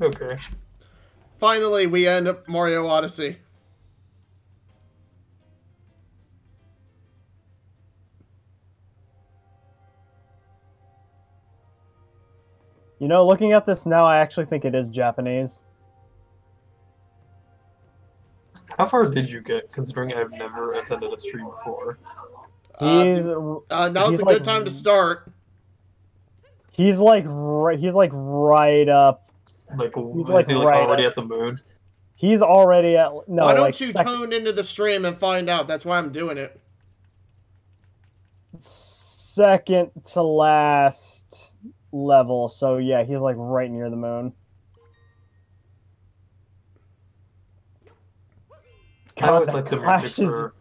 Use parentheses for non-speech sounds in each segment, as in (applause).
Okay. Finally, we end up Mario Odyssey. You know, looking at this now, I actually think it is Japanese. How far did you get, considering I've never attended a stream before? He's Uh, uh, now's he's a like- good time to start. he's like right he's like right up. Like, he's like he like right already up- at the moon? He's already at no. Why don't like you sec- tune into the stream and find out? That's why I'm doing it. second to last level. So yeah, he's like right near the moon. I always like the music is- for.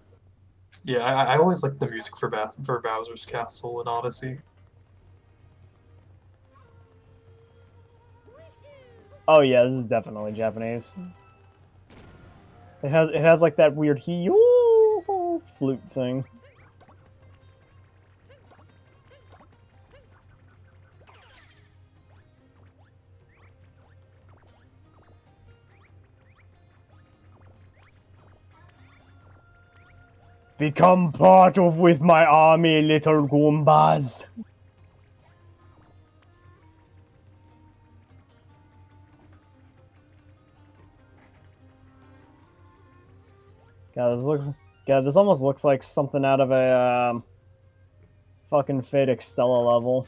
Yeah, I, I always like the music for ba- for Bowser's Castle in Odyssey. Oh yeah, this is definitely Japanese. It has it has like that weird hee flute thing. Become part of with my army, little Goombas. God, this looks. God, this almost looks like something out of a um, fucking Fate Extella level.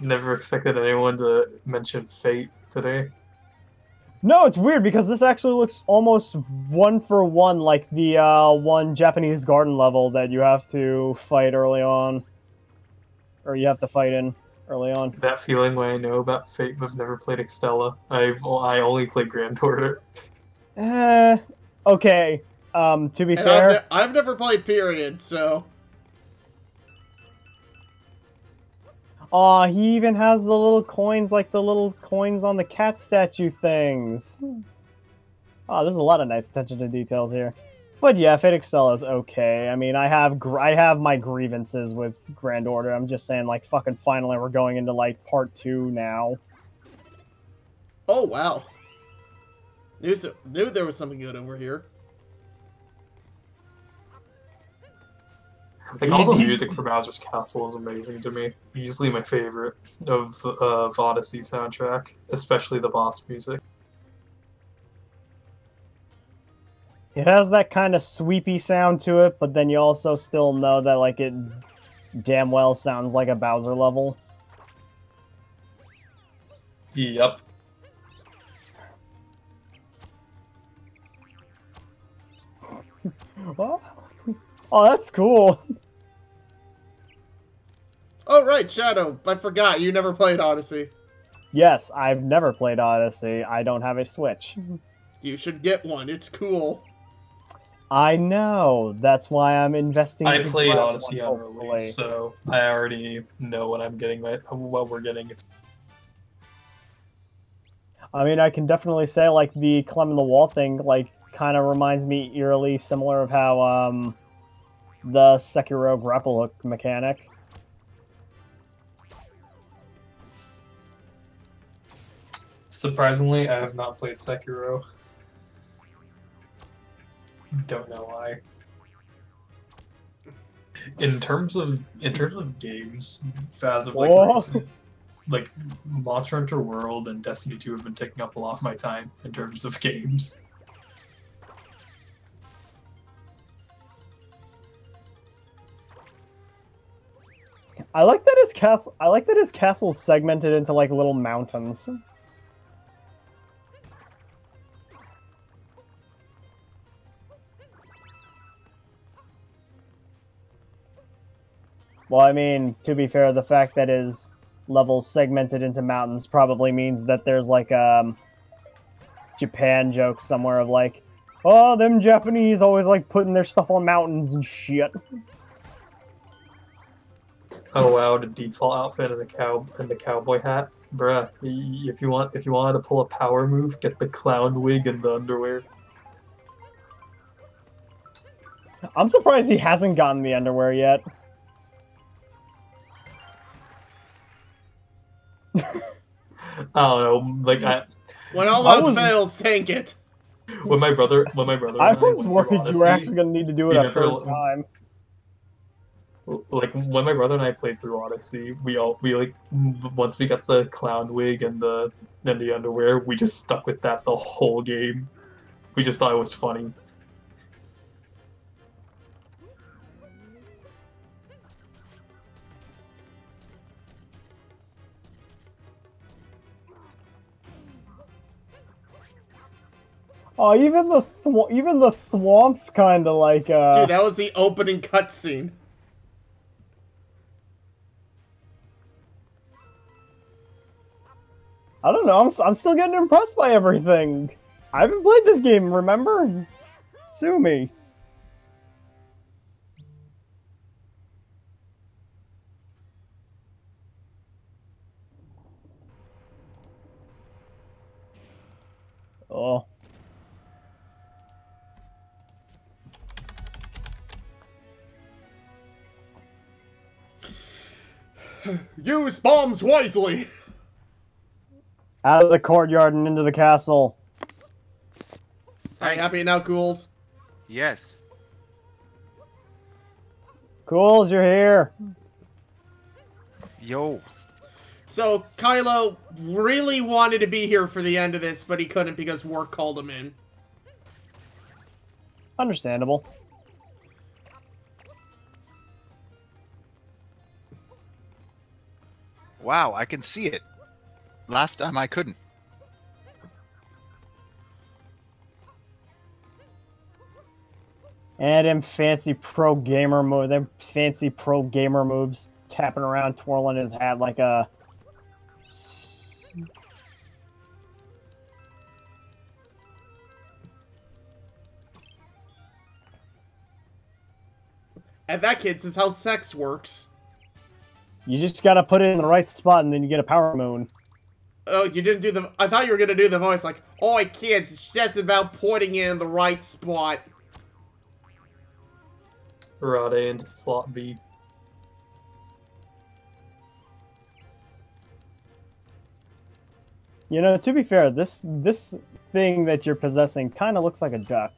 Never expected anyone to mention Fate today. No, it's weird because this actually looks almost one for one like the uh, one Japanese garden level that you have to fight early on, or you have to fight in early on. That feeling when I know about Fate but I've never played Extella. I've I only played Grand Order. Eh, okay. Um, to be And fair, I've, ne- I've never played period, so Aw, he even has the little coins like the little coins on the cat statue things. Oh, there's a lot of nice attention to details here. But yeah, Fate Excel is okay. I mean, I have gr- I have my grievances with Grand Order. I'm just saying, like, fucking finally we're going into like part two now. oh wow. Knew, so- knew there was something good over here. Like all the (laughs) music for Bowser's Castle is amazing to me. Easily my favorite of uh, of Odyssey soundtrack, especially the boss music. It has that kind of sweepy sound to it, but then you also still know that like it damn well sounds like a Bowser level. Yep. (laughs) Oh, (laughs) oh that's cool. Oh right, Shadow. I forgot you never played Odyssey. Yes, I've never played Odyssey. I don't have a Switch. You should get one. It's cool. I know. That's why I'm investing. I to played Odyssey on release, so I already know what I'm getting. What we're getting. I mean, I can definitely say like the climbing the wall thing, like kind of reminds me eerily similar of how um the Sekiro grapple hook mechanic. Surprisingly, I have not played Sekiro. Don't know why. In terms of in terms of games, as of like recent, like Monster Hunter World and Destiny 2 have been taking up a lot of my time in terms of games. I like that his castle. I like that his castle's segmented into like little mountains. Well, I mean, to be fair, the fact that his level's segmented into mountains probably means that there's like um Japan joke somewhere of like, oh, them Japanese always like putting their stuff on mountains and shit. Oh wow, the default outfit and the cow and the cowboy hat, bruh. If you want, if you wanted to pull a power move, get the clown wig and the underwear. I'm surprised he hasn't gotten the underwear yet. Don't know. Like I, When all I else was- fails, tank it. when my brother, when my brother, I was went worried through you Odyssey, were actually going to need to do it you a never third time. like when my brother and I played through Odyssey, we all we like once we got the clown wig and the and the underwear, we just stuck with that the whole game. We just thought it was funny. Oh, even the even the thwomp's kind of like uh. Dude, that was the opening cutscene. I don't know. I'm, I'm still getting impressed by everything. I haven't played this game. Remember? Sue me. Use bombs wisely. Out of the courtyard and into the castle. Alright, happy now, ghouls. Yes. Cools, you're here. Yo. So, Kylo really wanted to be here for the end of this, but he couldn't because work called him in. Understandable. Wow, I can see it. Last time I couldn't. And them fancy pro gamer move, them fancy pro gamer moves, tapping around, twirling his hat like a. And that, kids, is how sex works. You just gotta put it in the right spot, and then you get a power moon. Oh, you didn't do the. I thought you were gonna do the voice like, oh, "Oi, kids, it's just about putting it in the right spot." Rade into slot B. You know, to be fair, this this thing that you're possessing kind of looks like a duck.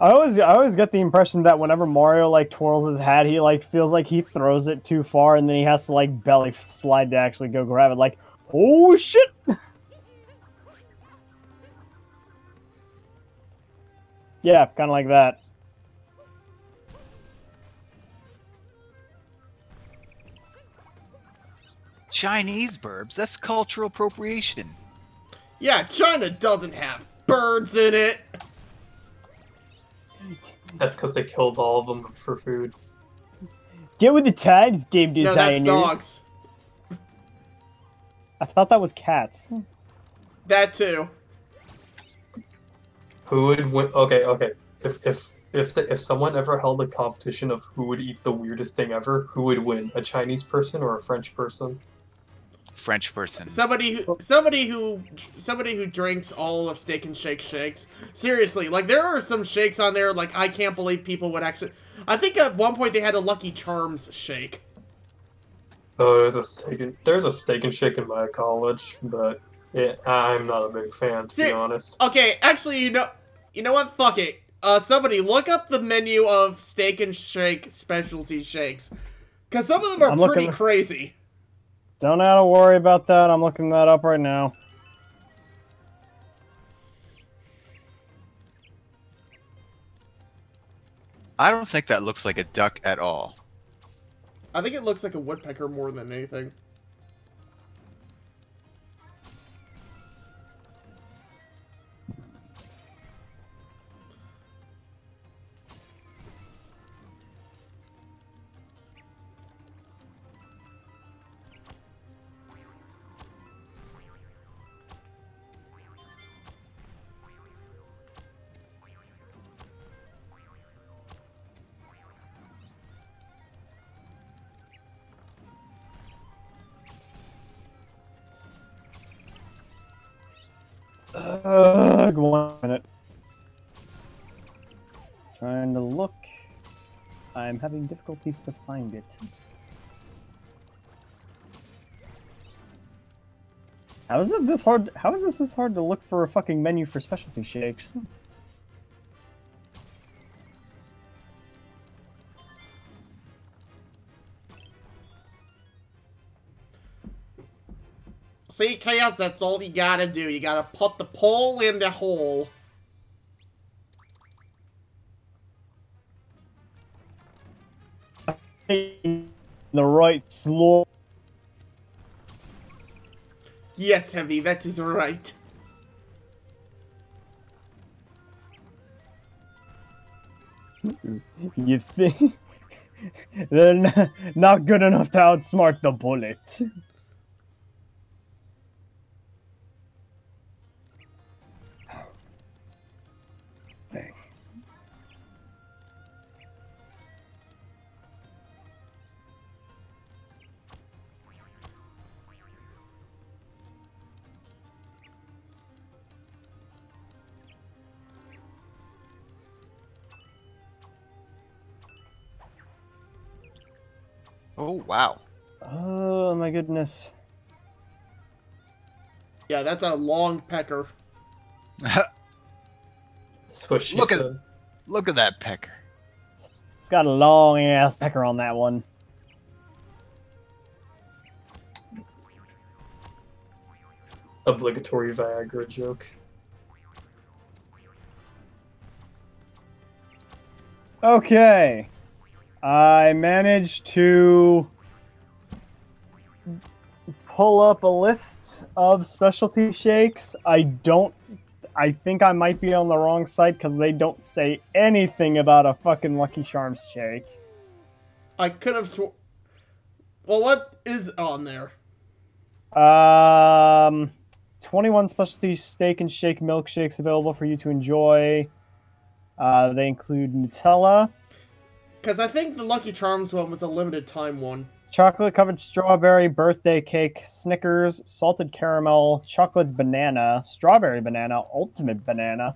I always I always get the impression that whenever Mario like twirls his hat, he like feels like he throws it too far, and then he has to like belly slide to actually go grab it. Like, oh shit! yeah, kind of like that. Chinese burbs? That's cultural appropriation. Yeah, China doesn't have birds in it. That's because they killed all of them for food. Get with the times, game No, that's dogs. I thought that was cats. Hmm. That too. Who would win? Okay, okay. If if if the, if someone ever held a competition of who would eat the weirdest thing ever, who would win? A Chinese person or a French person? French person. Somebody who somebody who somebody who drinks all of Steak and Shake shakes. Seriously, like there are some shakes on there like I can't believe people would actually. I think at one point they had a Lucky Charms shake. Oh, there's a steak and there's a steak and shake in my college, but it, I'm not a big fan to be honest. Okay, actually, you know, you know what? Fuck it. Uh, somebody look up the menu of Steak and Shake specialty shakes, cause some of them are I'm pretty looking- crazy. Don't have to worry about that. I'm looking that up right now. I don't think that looks like a duck at all. I think it looks like a woodpecker more than anything. Uh, one minute. Trying to look. I'm having difficulties to find it. How is it this hard? How is this this hard to look for a fucking menu for specialty shakes? See, Chaos, that's all you gotta do. You gotta put the pole in the hole. the right slot. Yes, Heavy, that is right. You think (laughs) they're not good enough to outsmart the bullet? Thanks. Oh wow. Oh my goodness. Yeah, that's a long pecker. (laughs) That's what she Look at- said. Look at that pecker. It's got a long ass pecker on that one. Obligatory Viagra joke. Okay. I managed to pull up a list of specialty shakes. I don't. I think I might be on the wrong site because they don't say anything about a fucking Lucky Charms shake. I could have sw- Well, what is on there? Um, 21 specialty steak and shake milkshakes available for you to enjoy. Uh, they include Nutella, Because I think the Lucky Charms one was a limited time one. Chocolate covered strawberry birthday cake, Snickers, salted caramel, chocolate banana, strawberry banana, ultimate banana,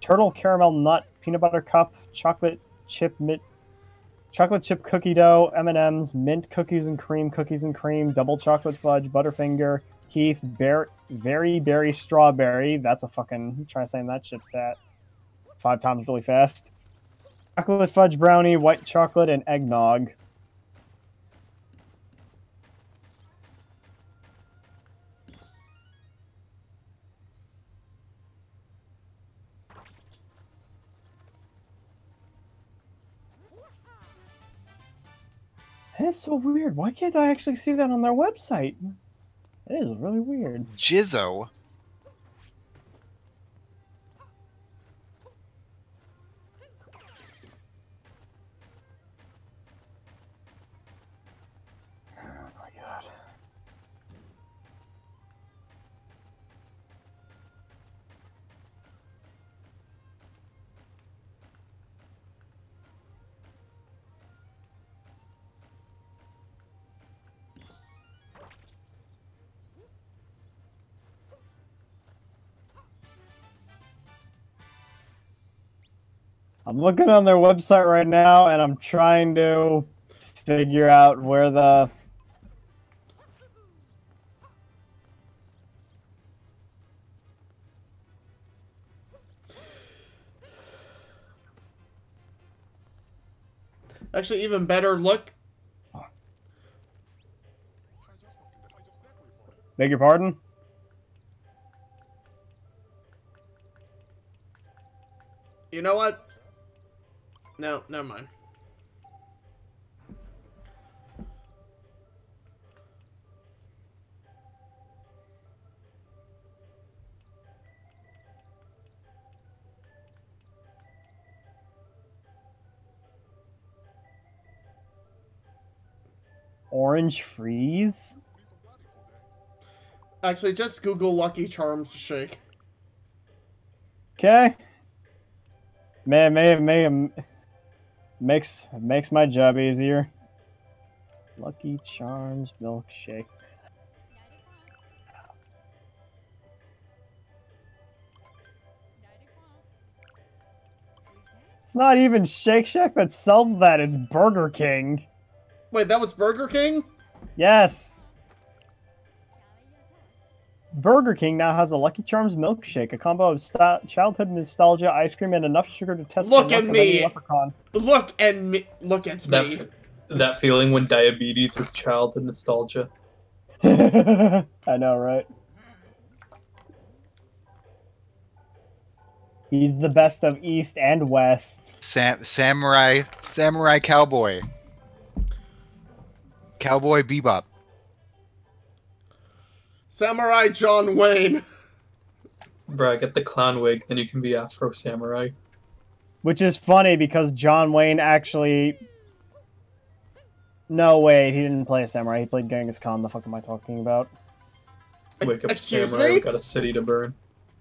turtle caramel nut, peanut butter cup, chocolate chip mint, chocolate chip cookie dough, M&Ms, mint cookies and cream, cookies and cream, double chocolate fudge, butterfinger, Keith, bear, very berry strawberry. That's a fucking try saying that shit that five times really fast. Chocolate fudge brownie, white chocolate, and eggnog. That's so weird. Why can't I actually see that on their website? It is really weird. Jizzo. I'm looking on their website right now and I'm trying to figure out where the Actually, even better, look. Beg your pardon? You know what? No, never mind. Orange freeze? Actually, just Google Lucky Charms shake. Okay. May may may Makes makes my job easier. Lucky Charms milkshake. It's not even Shake Shack that sells that, it's Burger King. Wait, that was Burger King? Yes. Burger King now has a Lucky Charms milkshake, a combo of sta childhood nostalgia, ice cream, and enough sugar to test Look the at me. leprechaun. Look at me. Look at That me. f- that feeling when diabetes is childhood nostalgia. (laughs) I know, right? He's the best of East and West. Sam, samurai, samurai cowboy, cowboy bebop. Samurai John Wayne. Bruh, get the clown wig, then you can be Afro Samurai. Which is funny because John Wayne actually. No, wait, he didn't play a samurai. He played Genghis Khan. The fuck am I talking about? Wake up, Excuse Samurai, me? we've got a city to burn.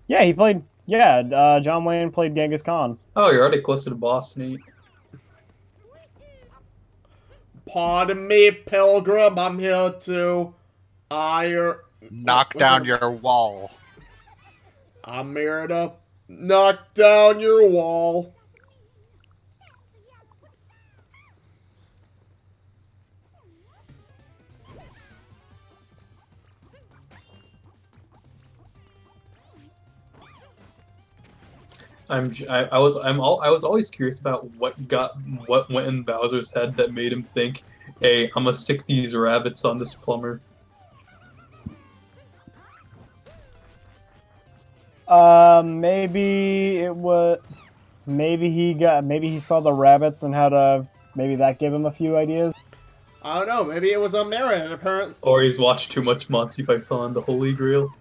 Yeah, he played. Yeah, uh, John Wayne played Genghis Khan. Oh, you're already closer to the boss meat. Pardon me, pilgrim. I'm here to. I. Knock What's down your wall. I'm here to knock down your wall. I'm j- I, I was I'm all I was always curious about what got what went in Bowser's head that made him think, "Hey, I'm gonna sick these rabbits on this plumber." Uh, maybe it was. Maybe he got. Maybe he saw the rabbits and how to. Maybe that gave him a few ideas. I don't know. Maybe it was a merit. Apparent. Or he's watched too much Monty Python, the Holy Grail.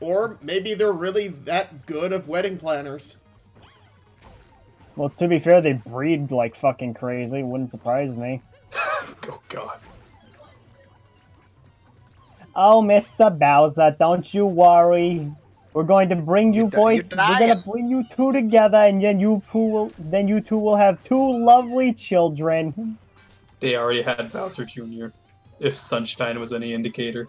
Or maybe they're really that good of wedding planners. Well, to be fair, they breed like fucking crazy. Wouldn't surprise me. (laughs) oh God. Oh, Mr. Bowser, don't you worry. We're going to bring you You boys. you We're gonna bring you two together, and then you two will. Then you two will have two lovely children. They already had Bowser Jr. If Sunshine was any indicator.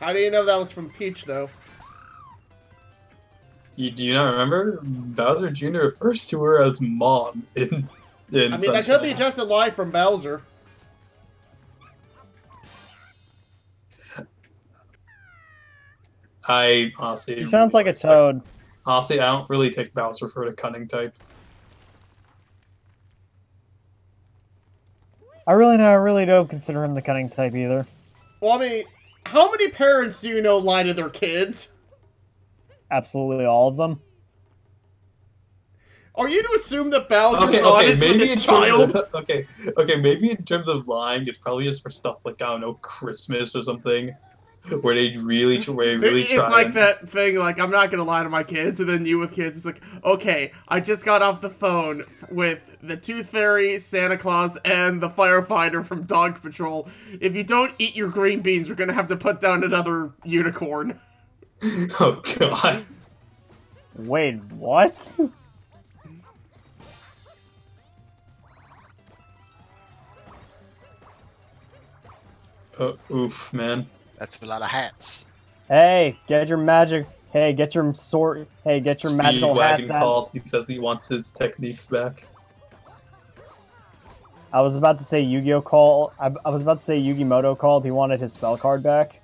How do you know that was from Peach, though? You, do you not remember? Bowser Jr. refers to her as mom in in I mean, that could be just a lie from Bowser. I honestly. He sounds like a toad. Honestly, I don't really take Bowser for the cunning type. I really, I really don't consider him the cunning type either. Well, I mean, how many parents do you know lie to their kids? Absolutely all of them. Are you to assume that Bowser's Okay, okay, honest with maybe in his child? of, (laughs) okay, okay, maybe in terms of lying, it's probably just for stuff like I don't know, Christmas or something, (laughs) where they really, where they really it's try. like that thing, like, I'm not gonna lie to my kids, and then you with kids, it's like, okay, I just got off the phone with the Tooth Fairy, Santa Claus, and the firefighter from Dog Patrol. If you don't eat your green beans, we're gonna have to put down another unicorn. (laughs) Oh God. Wait, what? Uh, oof, man. That's a lot of hats. Hey, get your magic. Hey, get your sword. Hey, get your magical hats Speedwagon out. called. He says he wants his techniques back. I was about to say Yu-Gi-Oh call. I, I was about to say Yugi Muto called. He wanted his spell card back.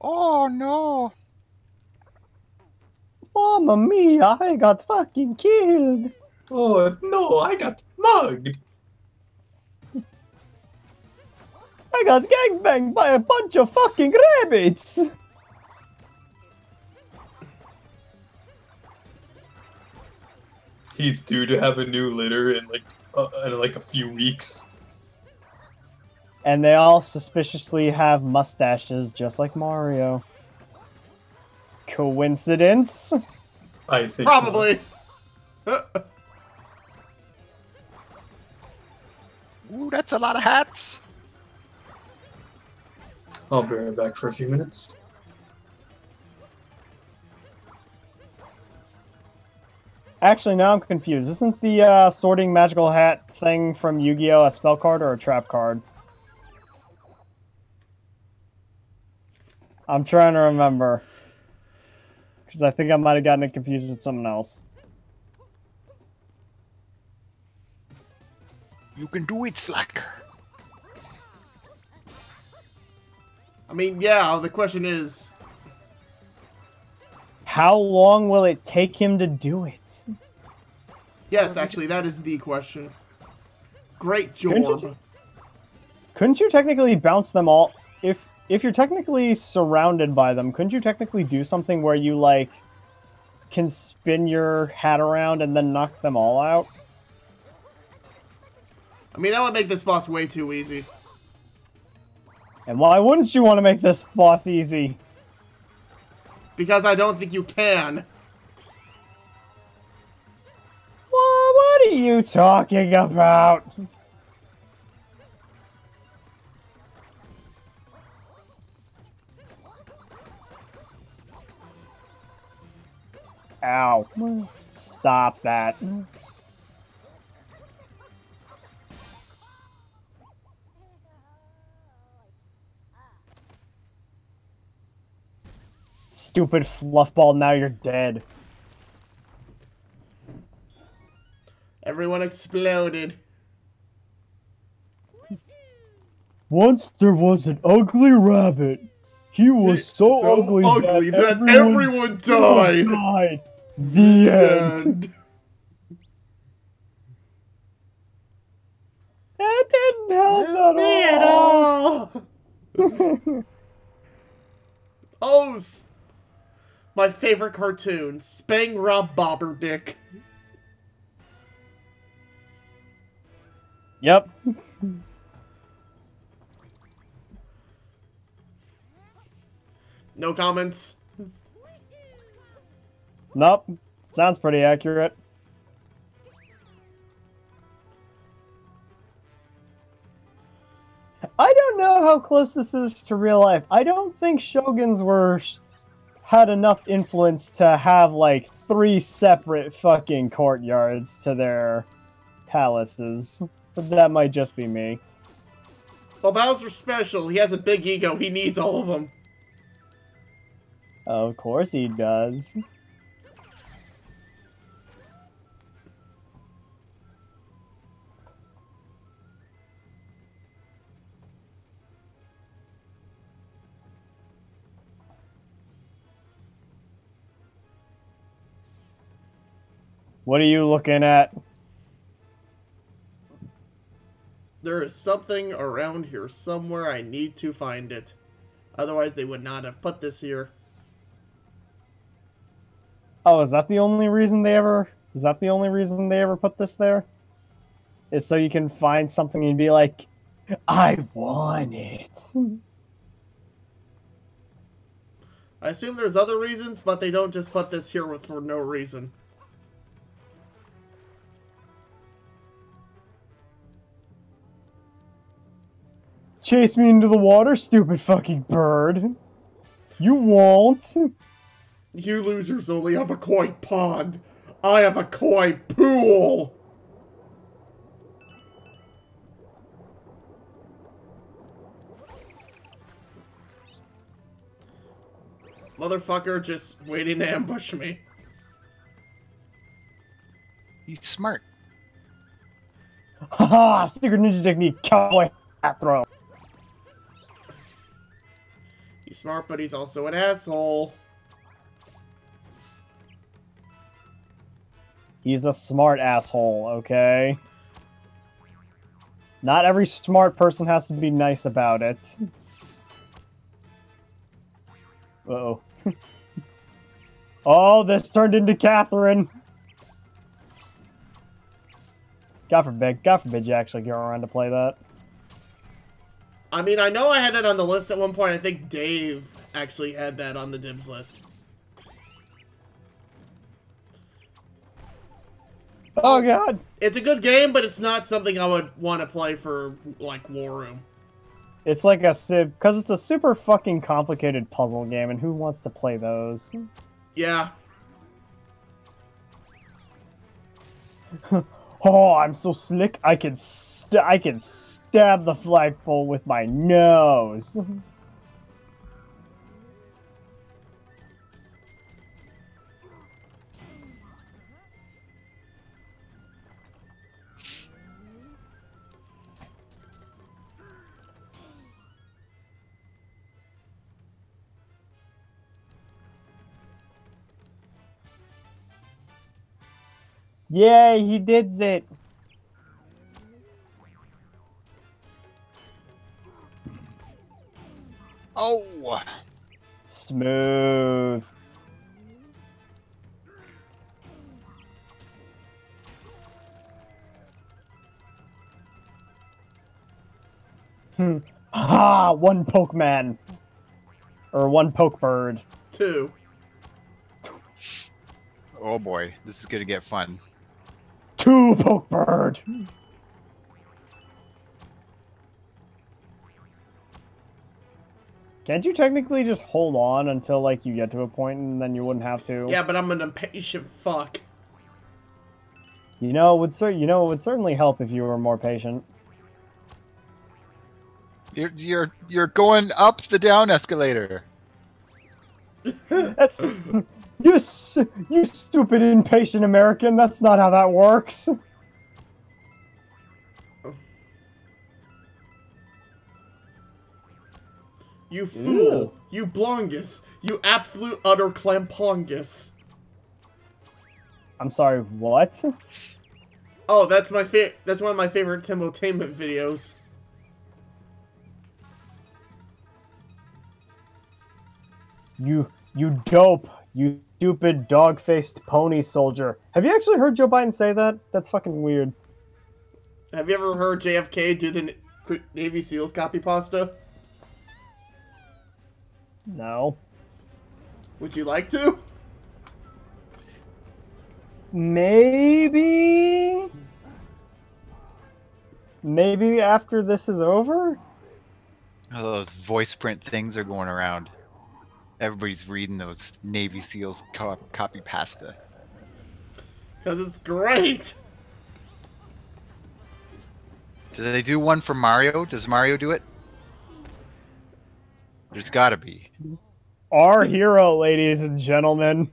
Oh no! Mamma mia! I got fucking killed. Oh no, I got mugged. I got gangbanged by a bunch of fucking rabbits. He's due to have a new litter in like uh, in like a few weeks. And they all suspiciously have mustaches, just like Mario. Coincidence? I think Probably. (laughs) Ooh, that's a lot of hats. I'll be right back for a few minutes. Actually, now I'm confused. Isn't the uh, sorting magical hat thing from Yu-Gi-Oh a spell card or a trap card? I'm trying to remember. Because I think I might have gotten it confused with someone else. You can do it, Slacker. I mean, yeah, the question is, How long will it take him to do it? yes, actually, that is the question. Great Couldn't you- Couldn't you technically bounce them all? If if you're technically surrounded by them, couldn't you technically do something where you like can spin your hat around and then knock them all out? I mean, that would make this boss way too easy. And why wouldn't you want to make this boss easy? Because I don't think you can. Well, what are you talking about? Ow. Stop that. Stupid fluffball, now you're dead. Everyone exploded. Once there was an ugly rabbit. He was so, ugly, ugly that, that everyone died. died. The end. And That didn't help at at all. all. (laughs) Oh, my favorite cartoon, Spang Rob Bobberdick. yep. No comments. Nope. Sounds pretty accurate. I don't know how close this is to real life. I don't think shoguns were had enough influence to have like three separate fucking courtyards to their palaces. But that might just be me. Well, Bowser's special. He has a big ego. He needs all of them. Of course he does. What are you looking at? There is something around here somewhere. I need to find it. Otherwise, they would not have put this here. Oh, is that the only reason they ever? Is that the only reason they ever put this there? Is so you can find something and be like, "I want it." I assume there's other reasons, but they don't just put this here with for no reason. Chase me into the water, stupid fucking bird. You won't. You losers only have a koi pond. I have a koi pool. Motherfucker just waiting to ambush me. He's smart. Haha, secret ninja technique, cowboy hat throw. He's smart, but he's also an asshole. He's a smart asshole, okay? Not every smart person has to be nice about it. Uh-oh. (laughs) oh, this turned into Catherine! God forbid, God forbid you actually go around to play that. I mean, I know I had it on the list at one point. I think Dave actually had that on the dibs list. Oh god! It's a good game, but it's not something I would want to play for, like, War Room. It's like a sib, because it's a super fucking complicated puzzle game, and who wants to play those? Yeah. (laughs) Oh, I'm so slick. I can st- I can stab the flagpole with my nose. Mm-hmm. Yay, he did it. Oh, Smooth. Hmm. Ha! One Pokemon. Or one poke bird. Two. oh boy, this is gonna get fun. Two poke bird. Can't you technically just hold on until like you get to a point and then you wouldn't have to? Yeah, but I'm an impatient fuck. You know, it would cer- you know it would certainly help if you were more patient. You're you're you're going up the down escalator. That's (laughs) you, you stupid impatient American. That's not how that works. You fool! You blongus! You absolute utter clampongus! I'm sorry. What? Oh, that's my fa- that's one of my favorite Timotainment videos. You you dope. You stupid dog-faced pony soldier. Have you actually heard Joe Biden say that? That's fucking weird. Have you ever heard JFK do the Navy SEALs copy pasta? No. Would you like to? Maybe. Maybe after this is over. Oh, those voice print things are going around. Everybody's reading those Navy SEALs co- copy pasta. Because it's great! Do they do one for Mario? Does Mario do it? There's gotta be. Our hero, ladies and gentlemen.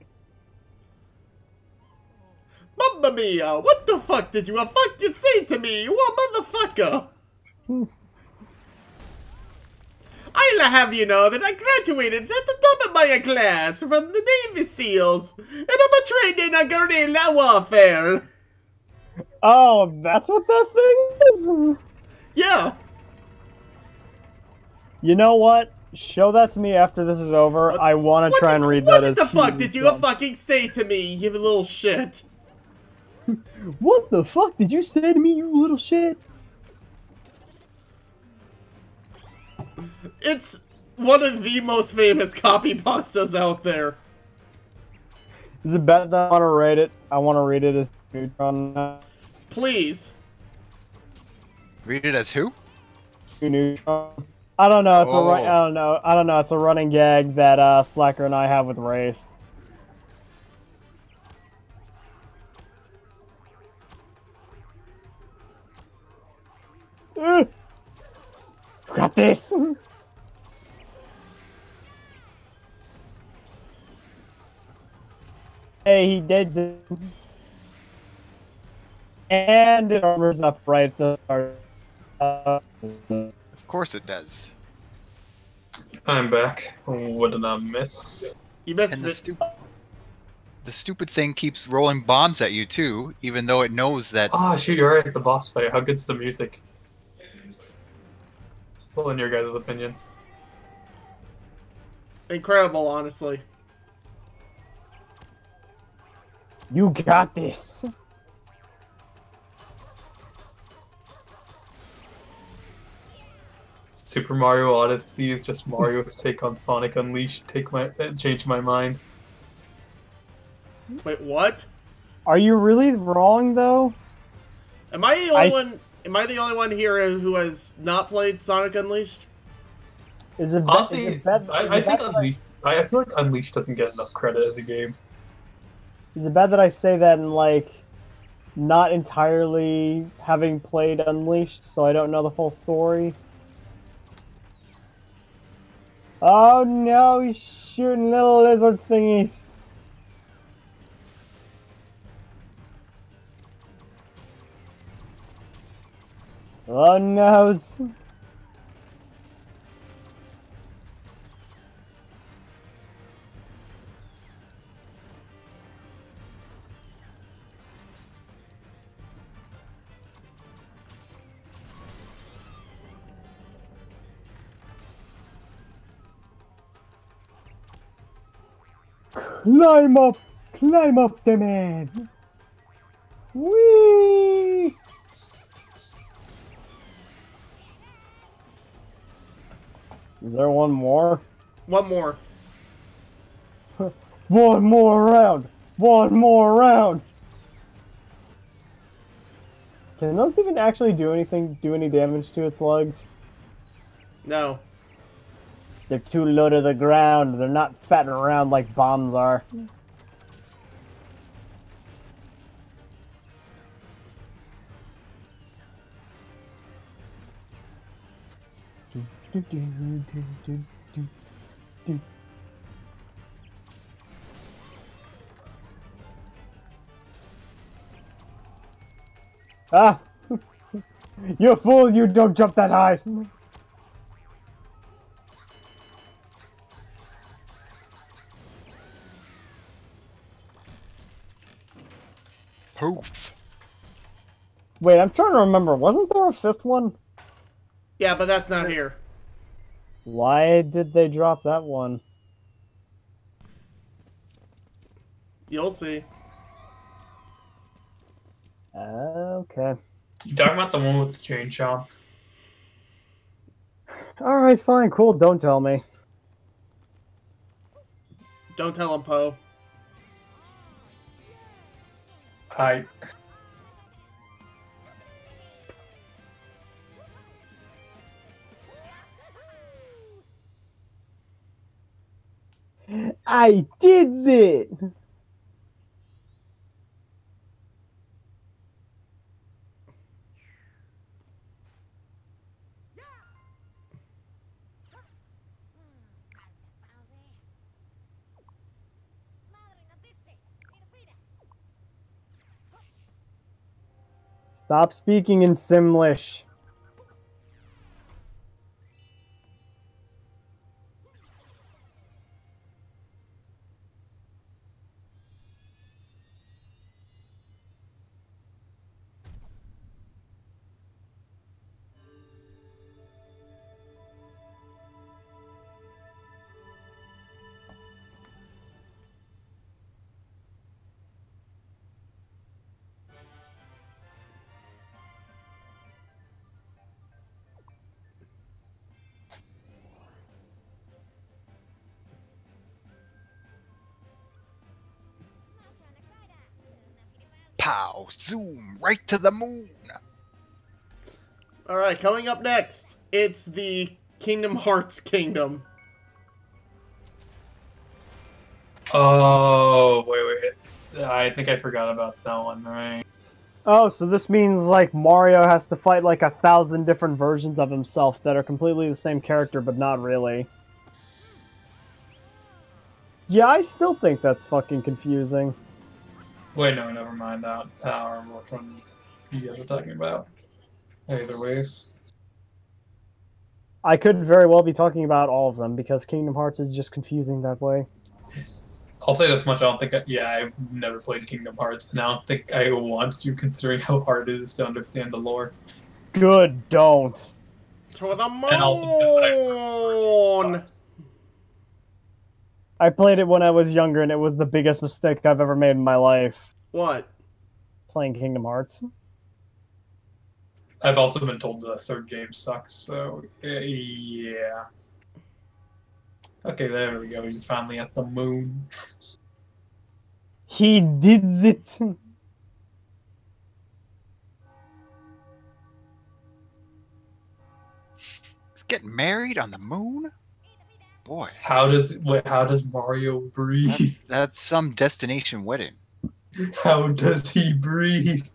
Mamma mia! What the fuck did you a fucking say to me, you a motherfucker? (laughs) I'll have you know that I graduated at the top of my class from the Navy SEALs, and I'm a trained in a guerrilla warfare. Oh, that's what that thing is. Yeah, You know what? Show that to me after this is over. I want to try and read what that as. the fuck did you fucking say to me, you little shit? (laughs) What the fuck did you say to me, you little shit? It's one of the most famous copy pastas out there. Is it bad that I want to rate it? I want to read it as neutron. Please. Read it as who? neutron. I don't know. It's a Oh. I don't know. I don't know. It's a running gag that uh, Slacker and I have with Wraith. (laughs) Got this. (laughs) hey, he did it. And it armors up right at the start. Uh, Of course it does. I'm back. What did I miss? You missed And the it. stupid the stupid thing keeps rolling bombs at you too, even though it knows that Oh shoot, you're right. at The boss fight. How good's the music? Well, in your guys' opinion. Incredible, honestly. You got this. Super Mario Odyssey is just Mario's (laughs) take on Sonic Unleashed. Take my uh, change my mind. Wait, what? Are you really wrong though? Am I the only I s- one? Am I the only one here who has not played Sonic Unleashed? Is it, be- Honestly, is it bad? is I, I bad think Unleashed. I I feel like Unleashed doesn't get enough credit as a game. Is it bad that I say that in like not entirely having played Unleashed, so I don't know the full story? Oh no, he's shooting little lizard thingies. Oh no. Climb up! Climb up the man! Whee! Is there one more? One more. (laughs) One more round! One more round! Can those even actually do anything, do any damage to its legs? No. They're too low to the ground. They're not fatting around like bombs are. Ah! (laughs) you fool! You don't jump that high! Poof. Wait, I'm trying to remember. Wasn't there a fifth one? Yeah, but that's not here. Why did they drop that one? You'll see. Okay. You talking about the one with the chain chomp? Alright, fine, cool. Don't tell me. Don't tell him, Poe. I I did it! Stop speaking in Simlish. Zoom! Right to the moon! Alright, coming up next, it's the Kingdom Hearts Kingdom. oh wait wait I think I forgot about that one right. Oh, so this means like Mario has to fight like a thousand different versions of himself that are completely the same character, but not really. Yeah, I still think that's fucking confusing. Wait no never mind that. Uh, I don't remember which one you guys are talking about. Either ways. I could very well be talking about all of them because Kingdom Hearts is just confusing that way. I'll say this much: I don't think. I, yeah, I've never played Kingdom Hearts, and I don't think I want to, considering how hard it is to understand the lore. Good, don't. To the And also because moon! I played it when I was younger, and it was the biggest mistake I've ever made in my life. What? Playing Kingdom Hearts. I've also been told the third game sucks, so uh, yeah. Okay, there we go. You're finally at the moon. He did it. He's getting married on the moon? Boy, How does wait, how does Mario breathe? that's, that's some destination wedding. (laughs) How does he breathe?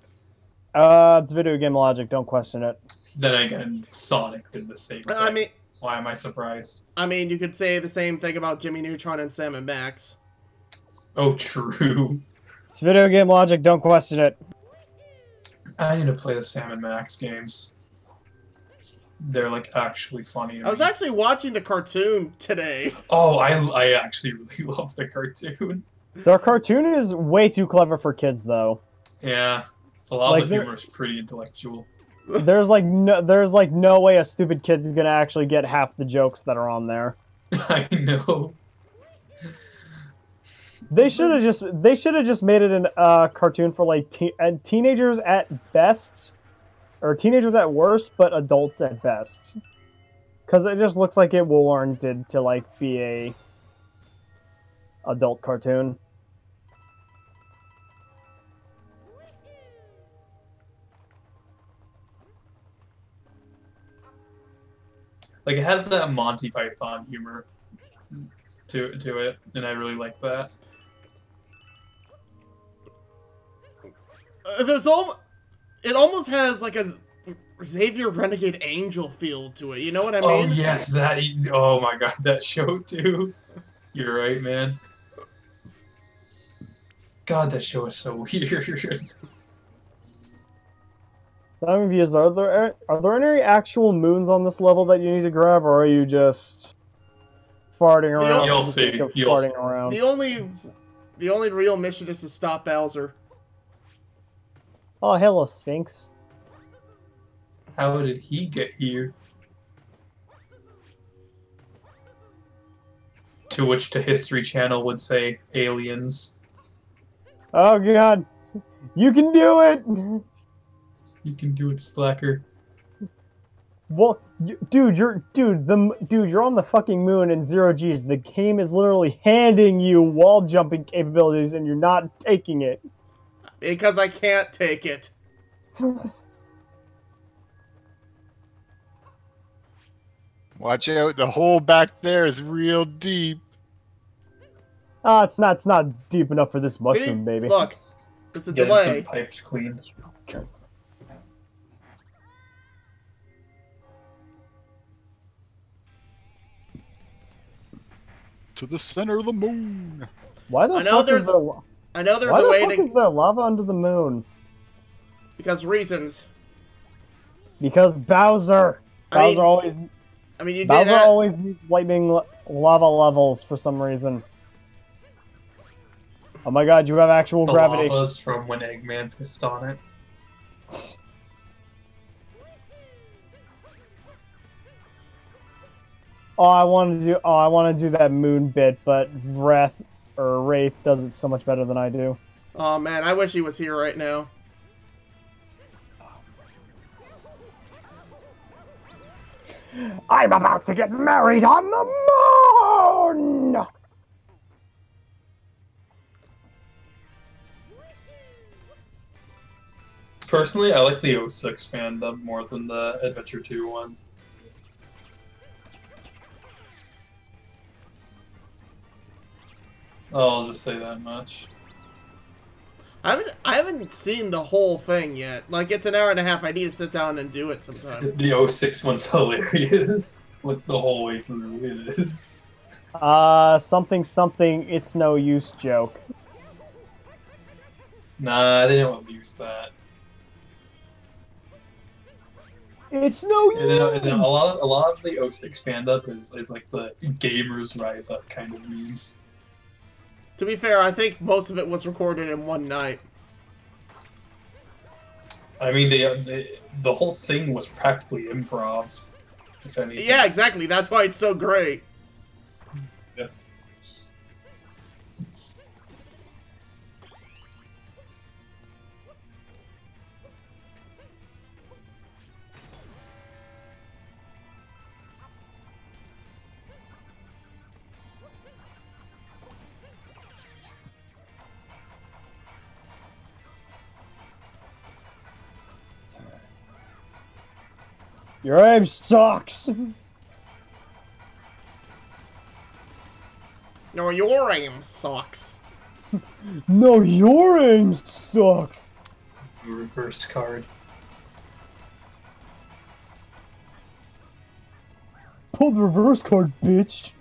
Uh, it's video game logic. Don't question it. Then again, Sonic did the same thing. I mean, why am I surprised? I mean, you could say the same thing about Jimmy Neutron and Sam and Max. Oh, true. It's video game logic. Don't question it. I need to play the Sam and Max games. They're like actually funny. I was me. actually watching the cartoon today. (laughs) Oh, I I actually (laughs) really love the cartoon. Their cartoon is way too clever for kids, though. Yeah, a lot Like, of the humor is pretty intellectual. (laughs) There's like no, there's like no way a stupid kid's gonna actually get half the jokes that are on there. I know. They should have just they should have just made it a uh, cartoon for like te- uh, teenagers at best, or teenagers at worst, but adults at best. Because it just looks like it warranted to like be a adult cartoon. Like it has that Monty Python humor to to it, and I really like that. Uh, there's al- it almost has like a Xavier Renegade Angel feel to it. You know what I oh, mean? Oh yes, that. Oh my god, that show too. You're right, man. God, that show is so (laughs) weird. Some of you, are there are there any actual moons on this level that you need to grab, or are you just farting around? You'll for the sake see, you'll farting see. around. The only, the only real mission is to stop Bowser. Oh, hello, Sphinx. How did he get here? To which the History Channel would say aliens. Oh God, you can do it. You can do it, Slacker. Well, you, dude, you're dude, the dude, you're on the fucking moon in zero G's. The game is literally handing you wall jumping capabilities, and you're not taking it. Because I can't take it. (laughs) Watch out, the hole back there is real deep. Ah, it's not, it's not deep enough for this See? mushroom, baby. Look, it's a Getting some pipes cleaned. To the center of the moon. Why the I know fuck there's- is there? La- I know there's Why a the way fuck to is there lava under the moon? because reasons. Because Bowser. I Bowser mean, always I mean, you did Bowser that. always needs lightning lava levels for some reason. Oh my god, you have actual The gravity. lava's from when Eggman pissed on it. Oh, I want to do. Oh, I want to do that moon bit, but Wrath or Wraith does it so much better than I do. Oh man, I wish he was here right now. I'm about to get married on the moon. Personally, I like the 06 fandom more than the Adventure 2 one. Oh, I'll just say that much. I haven't I haven't seen the whole thing yet. Like it's an hour and a half. I need to sit down and do it sometime. The 06 one's (laughs) hilarious. Like the whole way through, it is. Uh, something, something. It's no use joke. Nah, they don't abuse that. It's no And then, and use. then a lot, of, a lot of the 06 fandom is, is like the gamers rise up kind of memes. To be fair, I think most of it was recorded in one night. I mean, the the the whole thing was practically improv. If anything. Yeah, exactly. That's why it's so great. Your aim sucks. No, your aim sucks. (laughs) No, your aim sucks. Reverse card. Pull the reverse card, bitch.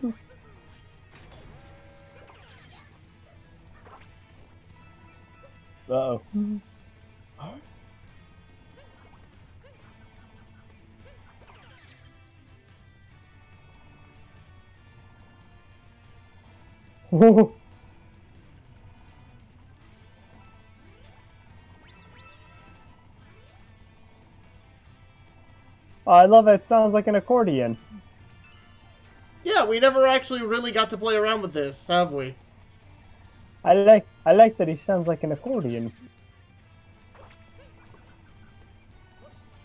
Uh oh. (laughs) Oh, I love it. It sounds like an accordion. Yeah, we never actually really got to play around with this, have we? I like I like that he sounds like an accordion.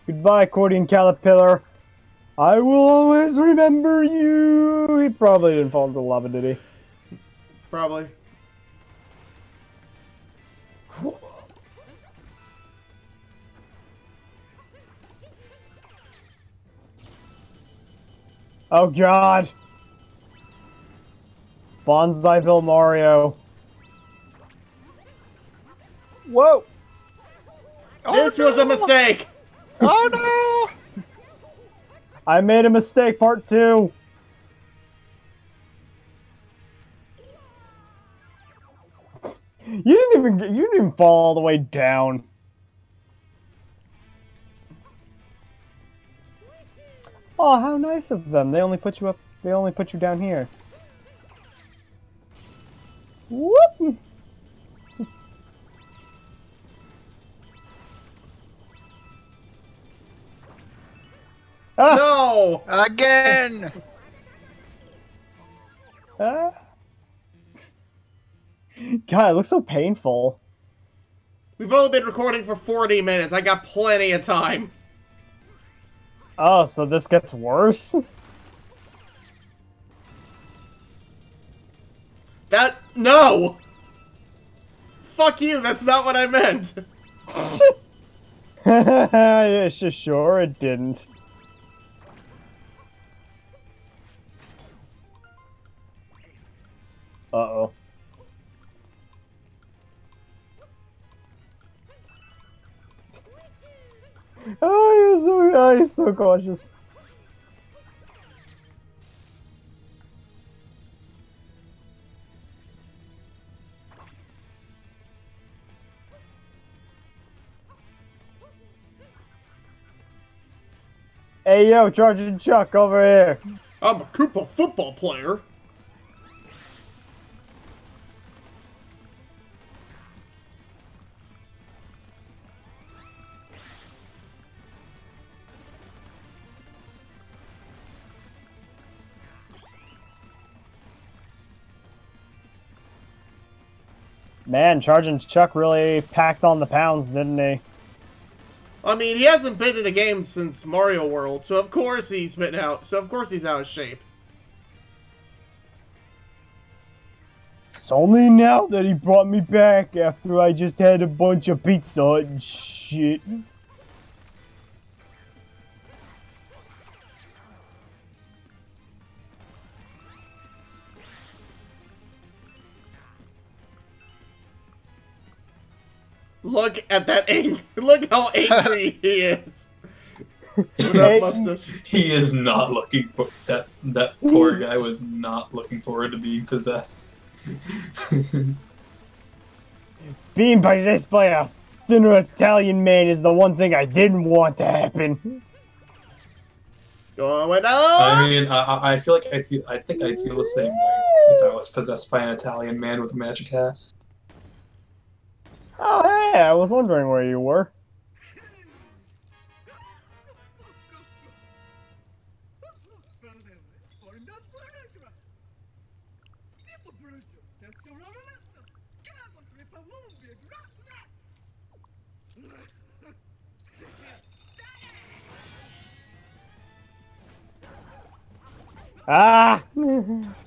Goodbye, accordion caterpillar. I will always remember you. He probably didn't fall into lava, did he? Probably. Oh God! Bonsaiville Mario. Whoa! this was a oh, mistake! Oh no! I made a mistake, part two. You didn't even get, you didn't even fall all the way down. Oh, how nice of them. They only put you up they only put you down here. Whoop! (laughs) Ah! No! Again! Ah. God, it looks so painful. We've only been recording for 40 minutes. I got plenty of time. Oh, so this gets worse? That. No! Fuck you, that's not what I meant. (laughs) yeah, sure it didn't. Uh-oh. Oh, he's so, oh, he's so cautious. Hey, yo, Charging Chuck over here. I'm a Koopa football player. Man, Charging Chuck really packed on the pounds, didn't he? I mean, he hasn't been in a game since Mario World, so of course he's been out. So of course he's out of shape. It's only now that he brought me back after I just had a bunch of pizza and shit. Look at that ang- (laughs) Look how angry (laughs) he is. With that Hey. mustache. He is not looking for that. That poor guy was not looking forward to being possessed. (laughs) Being possessed by a thinner Italian man is the one thing I didn't want to happen. Going I mean, I, I- I feel like I feel. I think I'd feel the same way if I was possessed by an Italian man with a magic hat. Oh, hey, I was wondering where you were. Ah! (laughs)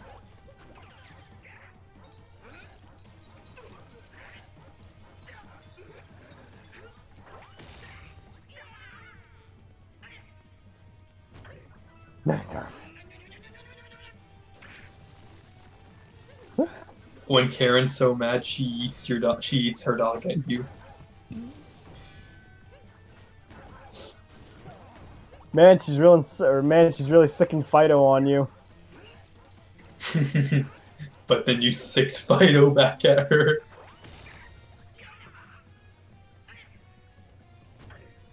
When Karen's so mad, she eats your dog. She eats her dog at you. Man, she's real, ins- or man, she's really sicking Fido on you. (laughs) but then you sicked Fido back at her.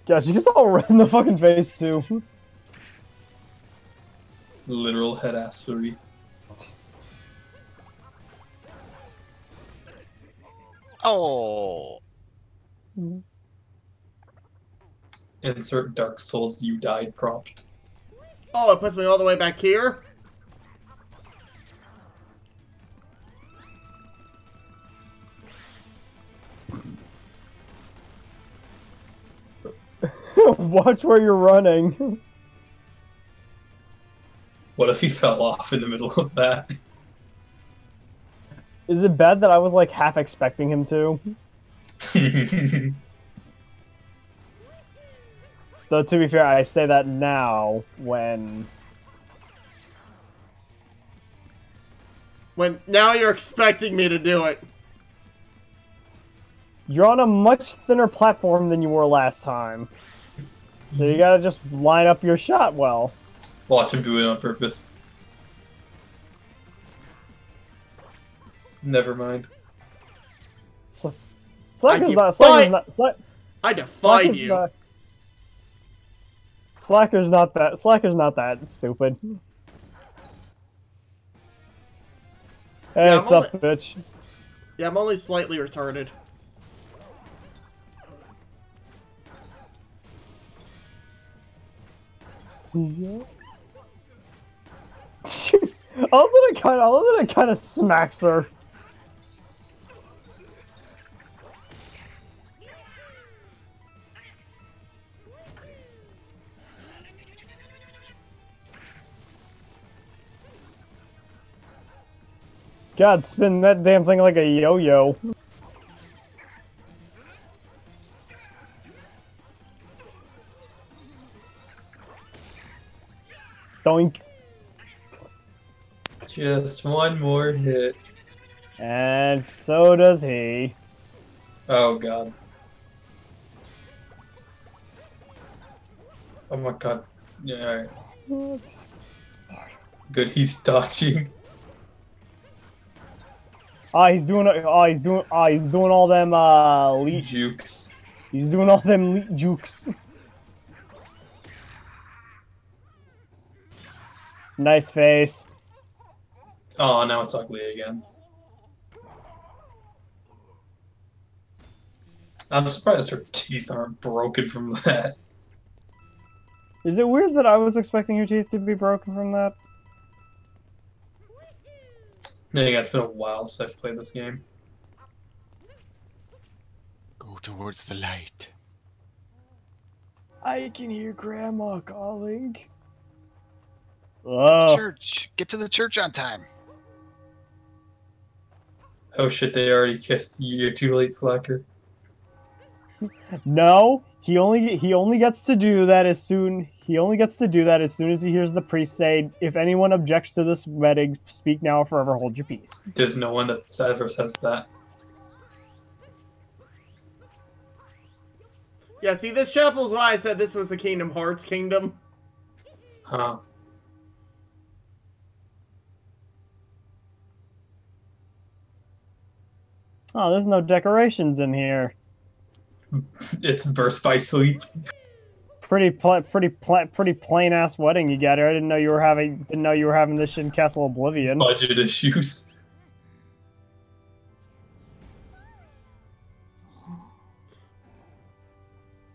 Yeah, she gets all red in the fucking face too literal head assery. Oh. Insert Dark Souls you died prompt. Oh, it puts me all the way back here? (laughs) Watch where you're running. (laughs) What if he fell off in the middle of that? (laughs) Is it bad that I was like half expecting him to? (laughs) Though to be fair, I say that now when When now you're expecting me to do it. you're on a much thinner platform than you were last time. So you gotta just line up your shot well. Watch him do it on purpose. Never mind. Sl- Slacker's I not. defy- Slacker's not. Slack, I defied Slacker's you. not. Slacker's not that. Slacker's not that stupid. Hey, Yeah, what's up, only- bitch? Yeah, I'm only slightly retarded. Yeah. I love that it kind of, I love that it kind of smacks her. God, spin that damn thing like a yo-yo. Doink. Just one more hit. And so does he. Oh god. Oh my god. Yeah. Good, he's dodging. Ah, he's doing. Ah, he's doing. Ah, he's doing all them. Uh, leech. Jukes. He's doing all them leech jukes. Nice face. Oh, now it's ugly again. I'm surprised her teeth aren't broken from that. Is it weird that I was expecting your teeth to be broken from that? Yeah, it's been a while since I've played this game. Go towards the light. I can hear Grandma calling. Oh, Church! Get to the church on time. Oh shit, they already kissed. You're too late, Slacker. no. He only he only gets to do that as soon he only gets to do that as soon as he hears the priest say, "If anyone objects to this wedding, speak now or forever hold your peace." There's no one that ever says that. Yeah, see, this chapel is why I said this was the Kingdom Hearts kingdom. Huh. Oh, there's no decorations in here. It's Birth by Sleep. Pretty, pl- pretty, pl- pretty plain ass wedding you got here. I didn't know you were having, didn't know you were having this in Castle Oblivion. Budget issues.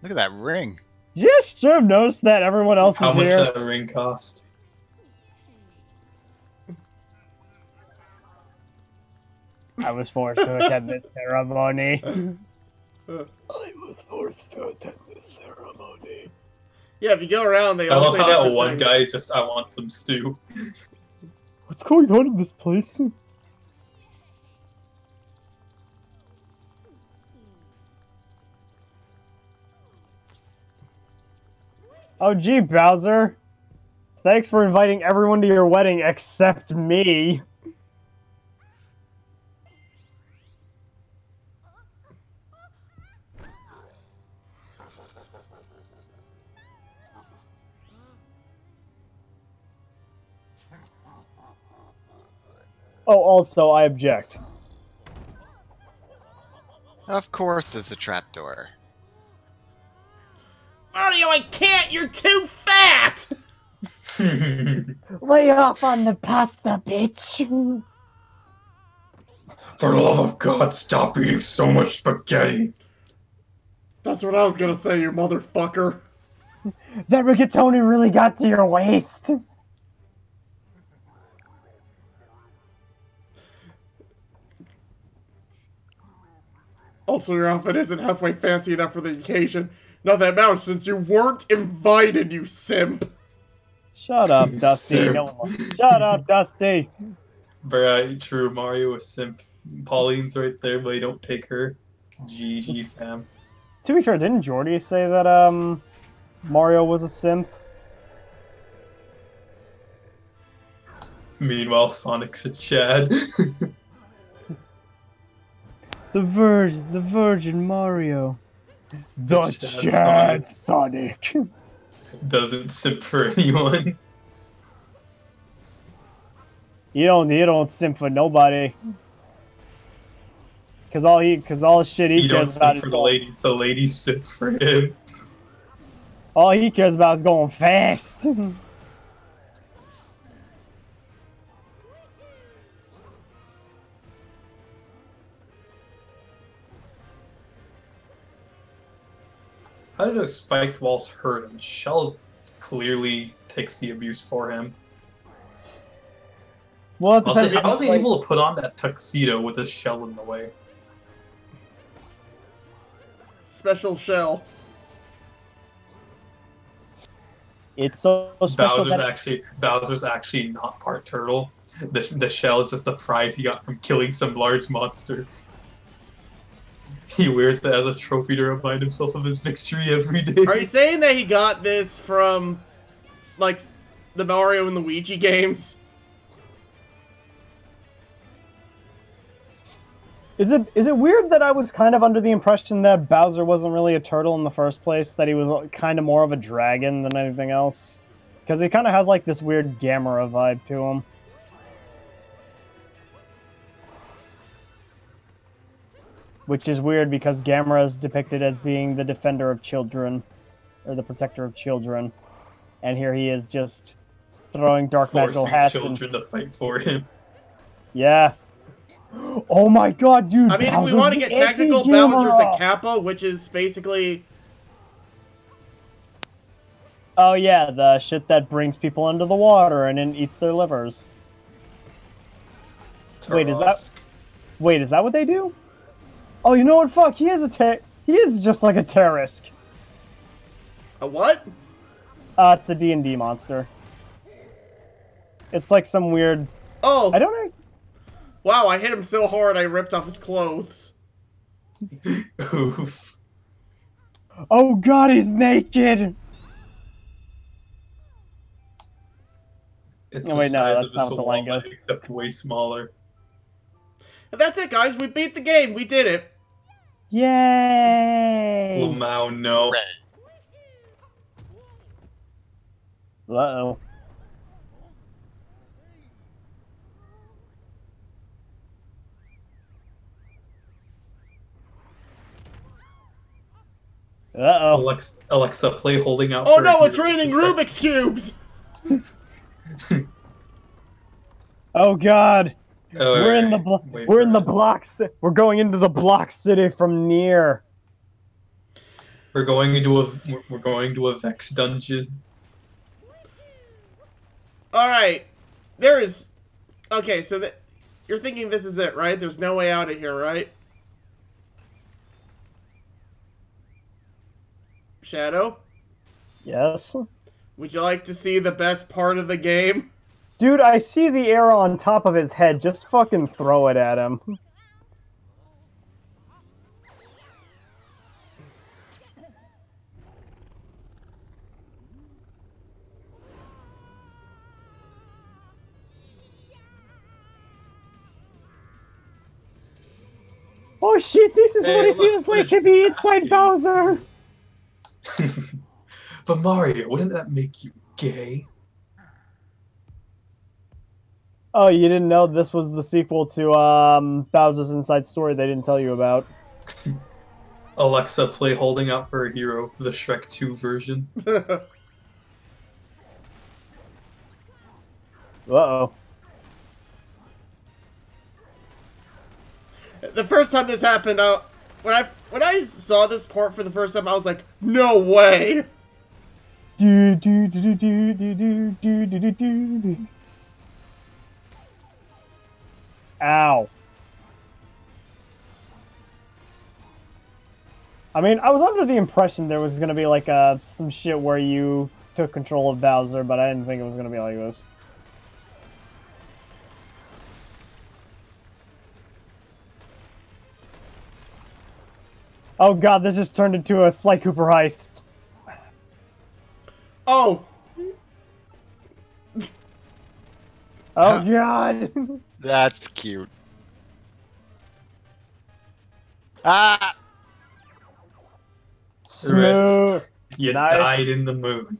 Look at that ring. Just should have noticed that everyone else How is much here. did that ring cost? I was forced to attend this ceremony. (laughs) I was forced to attend this ceremony. yeah, if you go around, they I all love say how that one things. guy is just, I want some stew. (laughs) What's going on in this place? Oh, gee, Bowser. Thanks for inviting everyone to your wedding except me. Oh, also, I object. Of course, there's a trapdoor. Mario, I can't! You're too fat! (laughs) Lay off on the pasta, bitch. For the love of God, stop eating so much spaghetti. That's what I was gonna say, you motherfucker. That rigatoni really got to your waist. Also, your outfit isn't halfway fancy enough for the occasion. Not that much, since you weren't invited, you simp. Shut up, (laughs) Dusty. No one- Shut up, Dusty. Right, true. Mario is simp. Pauline's right there, but you don't take her. GG fam. To be fair, didn't Jordy say that um Mario was a simp? Meanwhile, Sonic's a Chad. (laughs) The Virgin, the Virgin Mario. The Chad Chad Sonic. Doesn't simp for anyone. You don't, you don't simp for nobody. Cause all he, cause all the shit he You don't cares about is for the going, ladies. The ladies simp for him. all he cares about is going fast. (laughs) How did a spiked walls hurt him? Shell clearly takes the abuse for him. well, it Also, how on, was he like- able to put on that tuxedo with a shell in the way? Special shell. It's so special Bowser's that actually Bowser's actually not part turtle. The, the shell is just a prize he got from killing some large monster. (laughs) He wears that as a trophy to remind himself of his victory every day. Are you saying that he got this from, like, the Mario and the Luigi games? Is it is it weird that I was kind of under the impression that Bowser wasn't really a turtle in the first place? That he was kind of more of a dragon than anything else? Because he kind of has like this weird Gamera vibe to him. Which is weird because Gamera is depicted as being the defender of children, or the protector of children, and here he is just throwing dark magical Forcing hats and children to fight for him. yeah. Oh my god, dude! I mean, if we want to get technical, anti-Gamera! Bowser's a Kappa, which is basically Oh yeah, the shit that brings people into the water and then eats their livers. Wait, is that- Wait, is that what they do? Oh, you know what? Fuck, he is a ter- he is just like a Tarrasque. a what? Uh, it's a D and D monster. It's like some weird. Oh, I don't know. wow! I hit him so hard I ripped off his clothes. Oof. Oh god, he's naked. It's No, the wait, no, size that's of not this what the line goes. except way smaller. And that's it, guys. We beat the game. We did it. Yay! Lamau, no. Red. Uh oh. Uh oh. Alexa, Alexa, play holding out. Oh for no! It's raining Rubik's cubes. (laughs) Oh god. Oh, We're in the wait, blo- we're in the it. block. ci- We're going into the block city from near. We're going into a we're going to a Vex dungeon. All right. There is. Okay, so that you're thinking this is it, right? There's no way out of here, right? Shadow, Yes. would you like to see the best part of the game? Dude, I see the arrow on top of his head. Just fucking throw it at him. Oh shit, this is Hey, what it look, feels like to be inside Bowser. Bowser. (laughs) but Mario, wouldn't that make you gay? Oh, you didn't know this was the sequel to um, Bowser's Inside Story they didn't tell you about. (laughs) Alexa, play holding out for a hero, the Shrek 2 version. (laughs) Uh-oh. the first time this happened, I, when I when I saw this part for the first time, I was like, "No way!" Do do do do do do do do do do Ow. I mean, I was under the impression there was gonna be like uh some shit where you took control of Bowser, but I didn't think it was gonna be like this. Oh god, this just turned into a Sly Cooper heist. Oh, Oh god! (laughs) That's cute. Ah! Smooth. You Nice. died in the moon.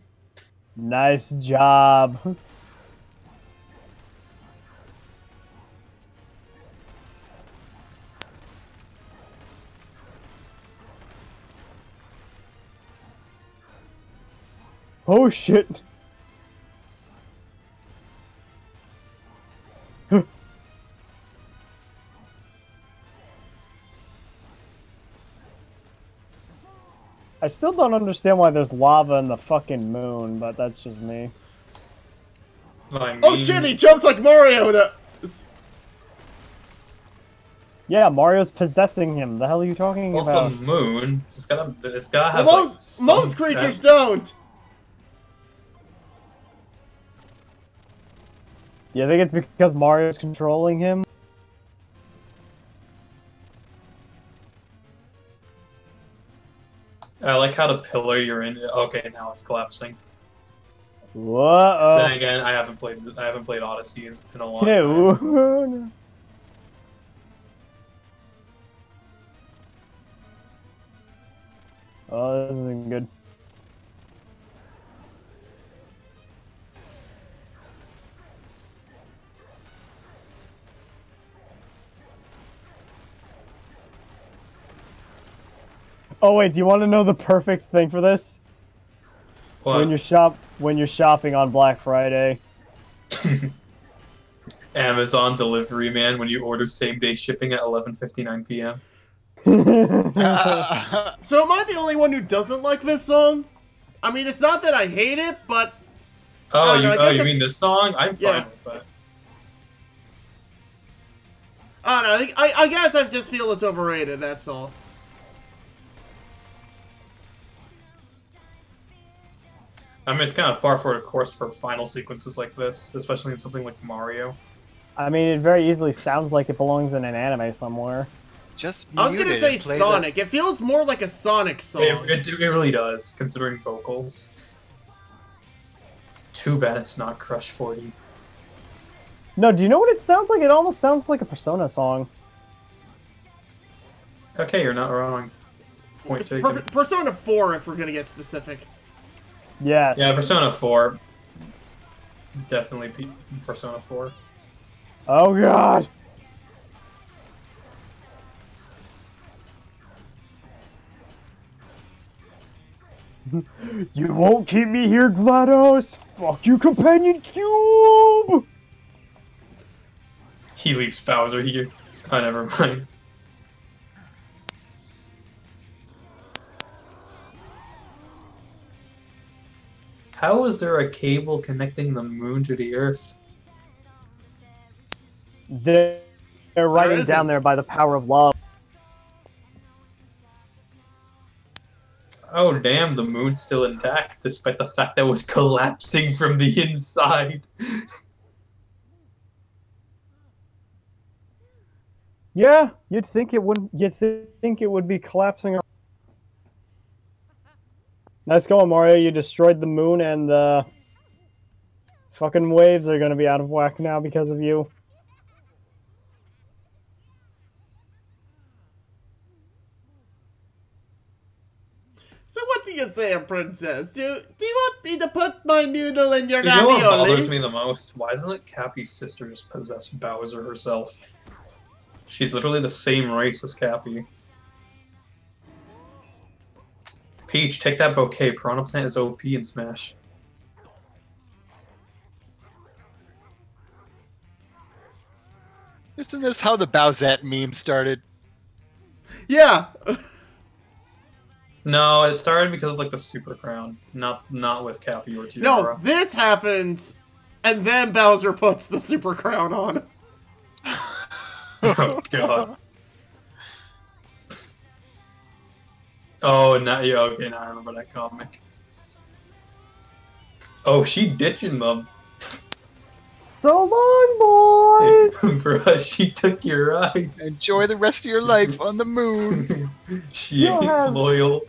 Nice job. Oh shit. I still don't understand why there's lava in the fucking moon, but that's just me. I oh, mean, oh shit! He jumps like Mario. With a... Yeah, Mario's possessing him. The hell are you talking well, it's about? a moon. It's gotta. It's gotta have. Well, like, most some most creatures kind- don't. You think it's because Mario's controlling him? I like how the pillar you're in. Okay, now it's collapsing. Whoa. Then again, I haven't played. I haven't played Odyssey in, a long time. Oh, this isn't good. Oh wait, do you want to know the perfect thing for this? What? When you're shop when you're shopping on Black Friday. (laughs) Amazon delivery man when you order same day shipping at 11:59 p.m. Ah! So am I the only one who doesn't like this song? I mean, it's not that I hate it, but Oh, you no, oh you I'm- mean this song? I'm fine Yeah. with that. I don't know. I, I guess I just feel it's overrated. That's all. I mean, it's kind of par for the course for final sequences like this, especially in something like Mario. I mean, it very easily sounds like it belongs in an anime somewhere. Just I was gonna say and play the- Sonic. It feels more like a Sonic song. It, it, it really does, considering vocals. Too bad it's not Crush 40. No, do you know what it sounds like? It almost sounds like a Persona song. Okay, you're not wrong. Point It's taken. per- Persona 4, if we're gonna get specific. Yes. Yeah, Persona 4. Definitely P- Persona 4. Oh god. (laughs) you won't keep me here, GLaDOS! Fuck you, Companion Cube! He leaves Bowser here. (laughs) Oh, never mind. How is there a cable connecting the moon to the Earth? They're, they're writing isn't. down there by the power of love. Oh damn, the moon's still intact, despite the fact that it was (laughs) collapsing from the inside. Yeah, you'd think it wouldn't. You'd thi- think it would be collapsing. Ar- Nice going, Mario. You destroyed the moon, and the fucking waves are gonna be out of whack now because of you. So what do you say, princess? Do do you want me to put my noodle in your You know what bothers me the most? Why doesn't Cappy's sister just possess Bowser herself? She's literally the same race as Cappy. Peach, take that bouquet. Piranha Plant is OP in Smash. Isn't this how the Bowsette meme started? Yeah. (laughs) No, it started because it's like the Super Crown, not not with Cappy or Tiara. No, this happens, and then Bowser puts the super crown on. (laughs) oh god. Oh, now yeah, okay, now I remember that comic. Oh, she ditching them. So long, boys. (laughs) Bruh, she took your ride. Enjoy the rest of your life on the moon. (laughs) she You ain't have- loyal.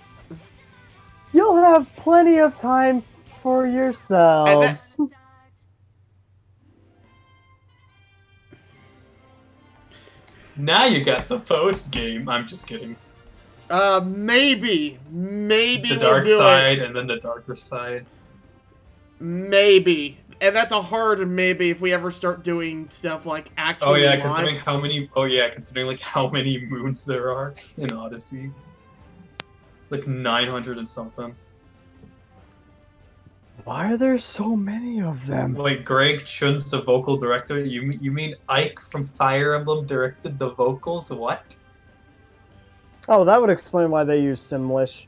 You'll have plenty of time for yourselves. Now you got the post game. I'm just kidding. Uh, maybe, maybe the we'll dark do side it. and then the darker side. Maybe, and that's a hard maybe if we ever start doing stuff like actually. Oh yeah, live. considering how many. Oh yeah, considering like (laughs) how many moons there are in Odyssey. Like 900 and something. Why are there so many of them? Wait, Greg Chun's the vocal director. You you mean Ike from Fire Emblem directed the vocals? What? Oh, that would explain why they use Simlish.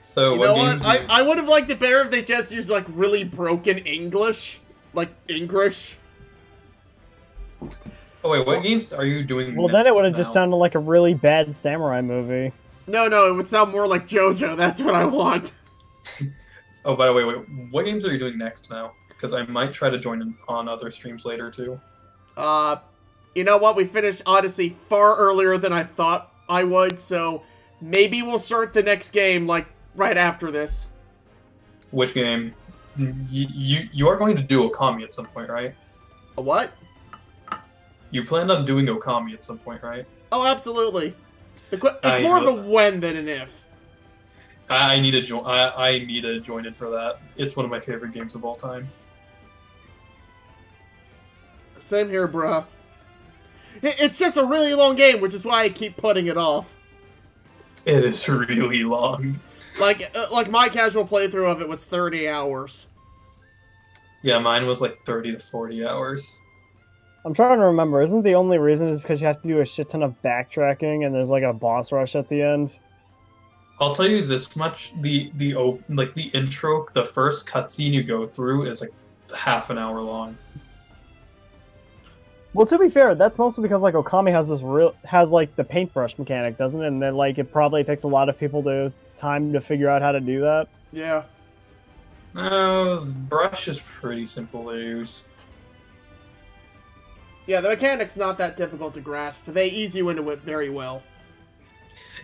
So You what know what? do I, I would have liked it better if they just used like really broken English, like English. Oh wait, what games are you doing? Well, then it would have just sounded like a really bad samurai movie. No, no, it would sound more like JoJo. That's what I want. (laughs) Oh, by the way, wait, what games are you doing next now? Because I might try to join in on other streams later too. Uh, you know what? We finished Odyssey far earlier than I thought I would, so maybe we'll start the next game like right after this. Which game? You you, you are going to do Okami at some point, right? A what? You planned on doing Okami at some point, right? Oh, absolutely. It's I more of a when than an if. I, I need to join. I, I need to join in for that. It's one of my favorite games of all time. Same here, bruh. I- It's just a really long game, which is why I keep putting it off. It is (laughs) really long. Like, uh, like my casual playthrough of it was 30 hours. Yeah, mine was like thirty to forty hours. I'm trying to remember. Isn't the only reason is because you have to do a shit ton of backtracking and there's like a boss rush at the end? I'll tell you this much: the the op- like the intro, the first cutscene you go through is like half an hour long. Well, to be fair, that's mostly because like Okami has this real has like the paintbrush mechanic, doesn't it? And then like it probably takes a lot of people to time to figure out how to do that. Yeah. No, this brush is pretty simple to use. Yeah, the mechanic's not that difficult to grasp, but they ease you into it very well.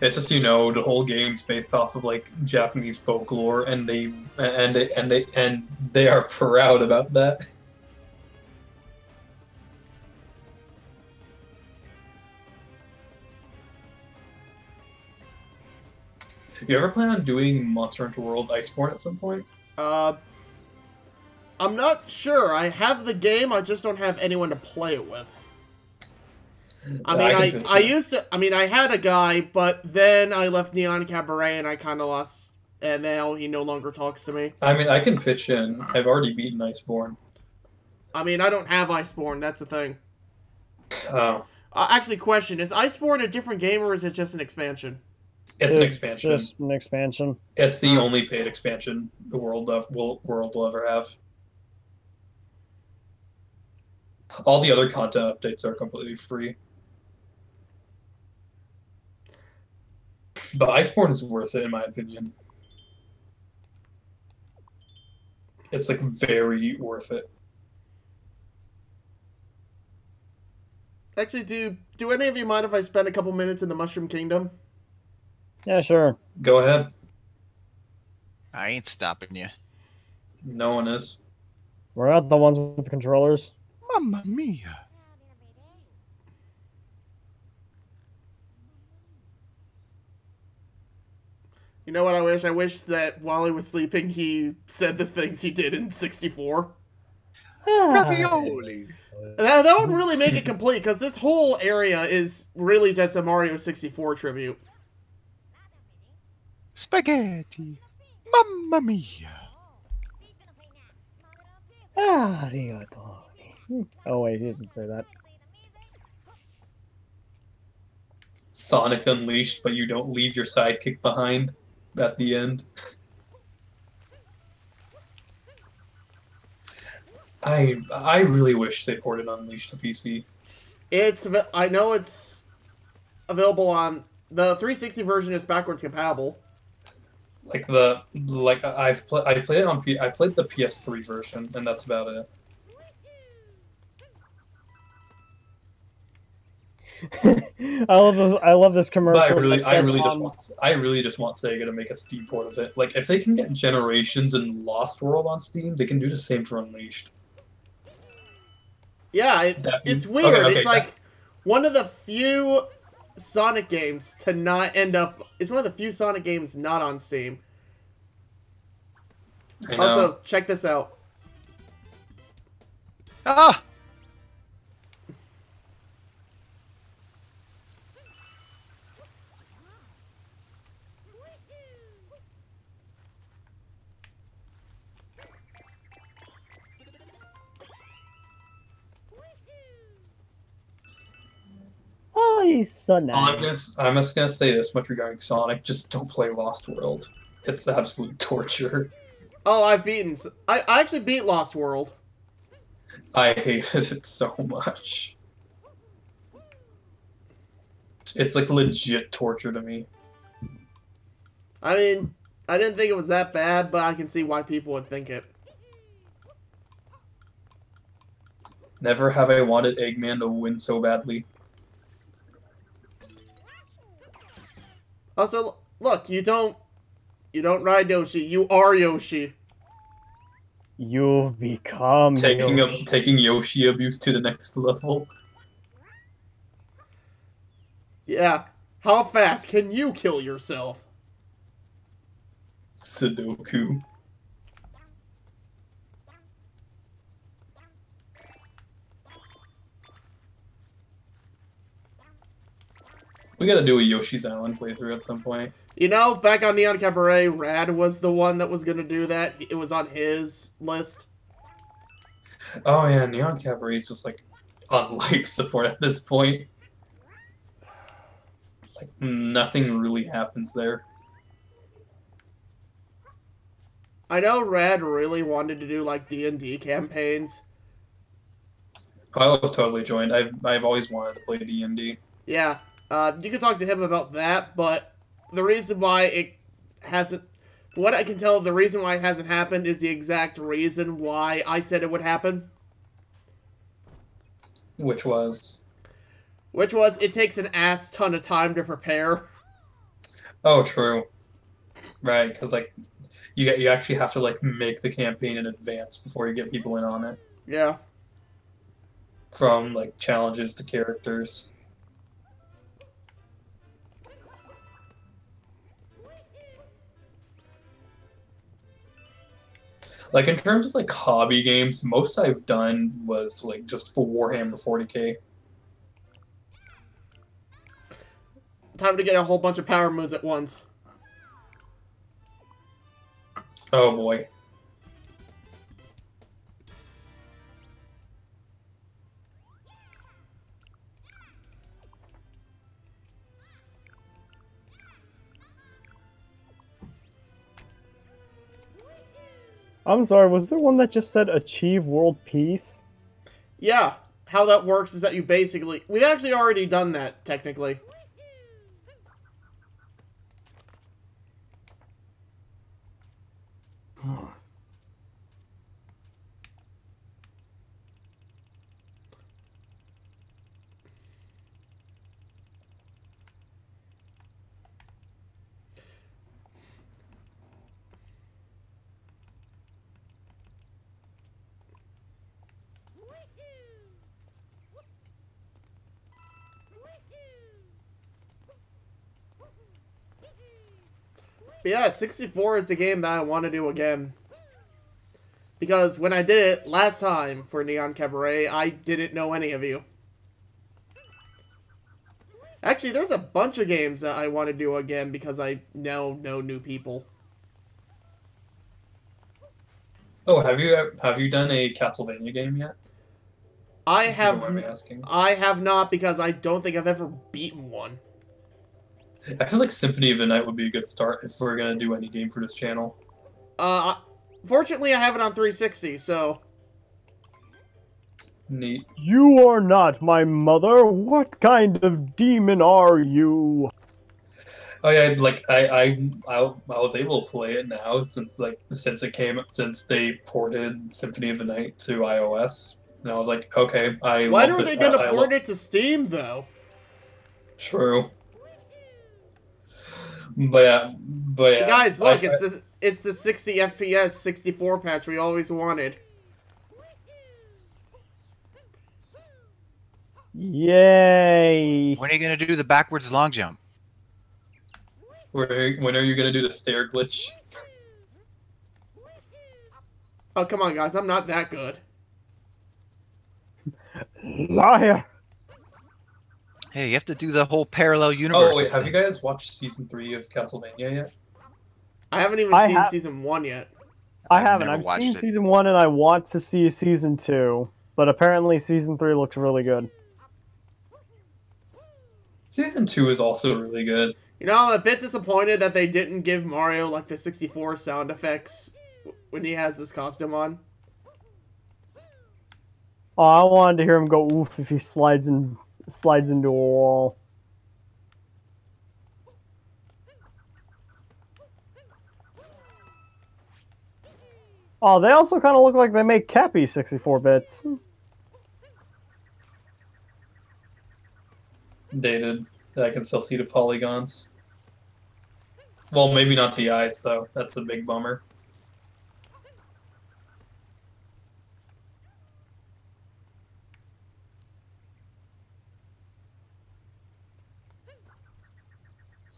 It's just you know the whole game's based off of like Japanese folklore, and they and they and they and they are (laughs) proud about that. You ever plan on doing Monster Hunter World Iceborne at some point? Uh, I'm not sure. I have the game, I just don't have anyone to play it with. I mean, can I, I used to. I mean, I had a guy, but then I left Neon Cabaret, and I kind of lost. And now he no longer talks to me. I mean, I can pitch in. I've already beaten Iceborne. I mean, I don't have Iceborne. That's the thing. Oh, Uh, actually, question: Is Iceborne a different game, or is it just an expansion? it's an It's expansion. Just an expansion. It's the Huh. only paid expansion the world of will world will ever have. All the other content updates are completely free. But Iceborne is worth it in my opinion. It's like very worth it. Actually, do do any of you mind if I spend a couple minutes in the Mushroom Kingdom? Yeah, sure. Go ahead. I ain't stopping you. No one is. We're not the ones with the controllers. Mamma mia. You know what I wish? I wish that while he was sleeping, he said the things he did in 64. Ravioli. Ah. That, that would really make it complete, because this whole area is really just a Mario 64 tribute. Spaghetti. Mamma mia. Arigato. Hmm. Oh wait, he doesn't say that. Sonic Unleashed, but you don't leave your sidekick behind at the end. I I really wish they ported Unleashed to PC. It's I know it's available on the 360 version is backwards compatible. Like the like I've pl- I've played it on P- I've played the PS3 version and that's about it. (laughs) I love this. I love this commercial. But I really I says, really just want I really just want Sega to make a Steam port of it. Like if they can get Generations and Lost World on Steam, they can do the same for Unleashed. Yeah, it, it's weird. okay, it's that- like one of the few Sonic games to not end up. It's one of the few Sonic games not on Steam. Also, check this out. Ah! He's so I'm just, I'm just gonna say this much regarding Sonic: just don't play Lost World. It's absolute (laughs) torture. Oh, I've beaten. I, I actually beat Lost World. I hated it (laughs) so much. It's like legit torture to me. I mean, I didn't think it was that bad, but I can see why people would think it. Never have I wanted Eggman to win so badly. Also, look, you don't, you don't ride Yoshi. You are Yoshi. You've become Taking Yoshi. up taking Yoshi abuse to the next level. Yeah. How fast can you kill yourself? Sudoku. We gotta do a Yoshi's Island playthrough at some point. You know, back on Neon Cabaret, Rad was the one that was gonna do that. It was on his list. Oh yeah, Neon Cabaret is just like on (laughs) life support at this point. Like nothing really happens there. I know Rad really wanted to do like D and D campaigns. Oh, I would have totally joined. I've I've always wanted to play D and D. Yeah, uh, you can talk to him about that, but the reason why it hasn't, what I can tell, the reason why it hasn't happened is the exact reason why I said it would happen, Which was which was it takes an ass ton of time to prepare. oh true, right? Because like you get you actually have to like make the campaign in advance before you get people in on it. Yeah. From like challenges to characters. Like in terms of like hobby games, most I've done was like just for Warhammer 40k. Time to get a whole bunch of power moves at once. Oh boy. I'm sorry. Was there one that just said achieve world peace? Yeah, how that works is that you basically we've actually already done that technically. But yeah, 64 is a game that I want to do again. Because when I did it last time for Neon Cabaret, I didn't know any of you. Actually, there's a bunch of games that I want to do again because I now know new people. Oh, have you have you done a Castlevania game yet? I have. I have not because I don't think I've ever beaten one. I feel like Symphony of the Night would be a good start if we're gonna do any game for this channel. Uh, fortunately, I have it on 360, so Neat. You are not my mother. What kind of demon are you? Oh yeah, like I, I I I was able to play it now since like since it came since they ported Symphony of the Night to iOS, and I was like, okay, I. When love are the- they gonna I port lo- it to Steam though? True. But yeah, but yeah. Guys, uh, look, tried- it's the it's the 60 FPS 64 patch we always wanted. Yay! When are you gonna do the backwards long jump? When are you gonna do the stair glitch? Oh come on, guys, I'm not that good. (laughs) Liar! Hey, you have to do the whole parallel oh, universe. Oh wait, have you guys watched season three of Castlevania yet? I haven't even I seen ha- season one yet. I I've haven't. never I've seen it. season one and I want to see season two, but apparently season three looks really good. Season two is also really good. You know, I'm a bit disappointed that they didn't give Mario like the 64 sound effects when he has this costume on. Oh, I wanted to hear him go oof if he slides in slides into a wall. Oh, they also kind of look like they make Cappy 64 bits. Dated. I can still see the polygons. Well, maybe not the eyes though. That's a big bummer.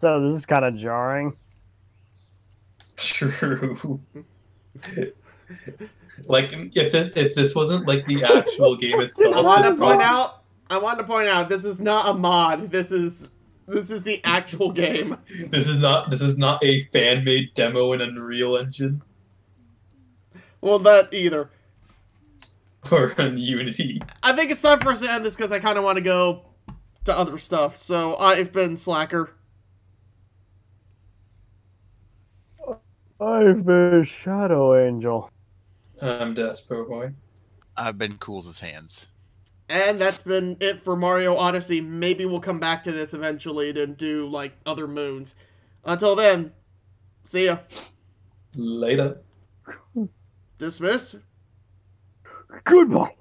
So this is kind of jarring. True. like if this if this wasn't like the actual game (laughs) itself, I want this to point out. I want to point out this is not a mod. This is this is the actual (laughs) game. this is not this is not a fan made demo in Unreal Engine Well, that either. or in Unity. I think it's time for us to end this because I kind of want to go to other stuff. So I've been Slacker. I've been Shadow Angel. I'm Despo Boy. I've been Cool's as hands. And that's been it for Mario Odyssey. Maybe we'll come back to this eventually to do like other moons. Until then, see ya. Later. Dismissed. Goodbye.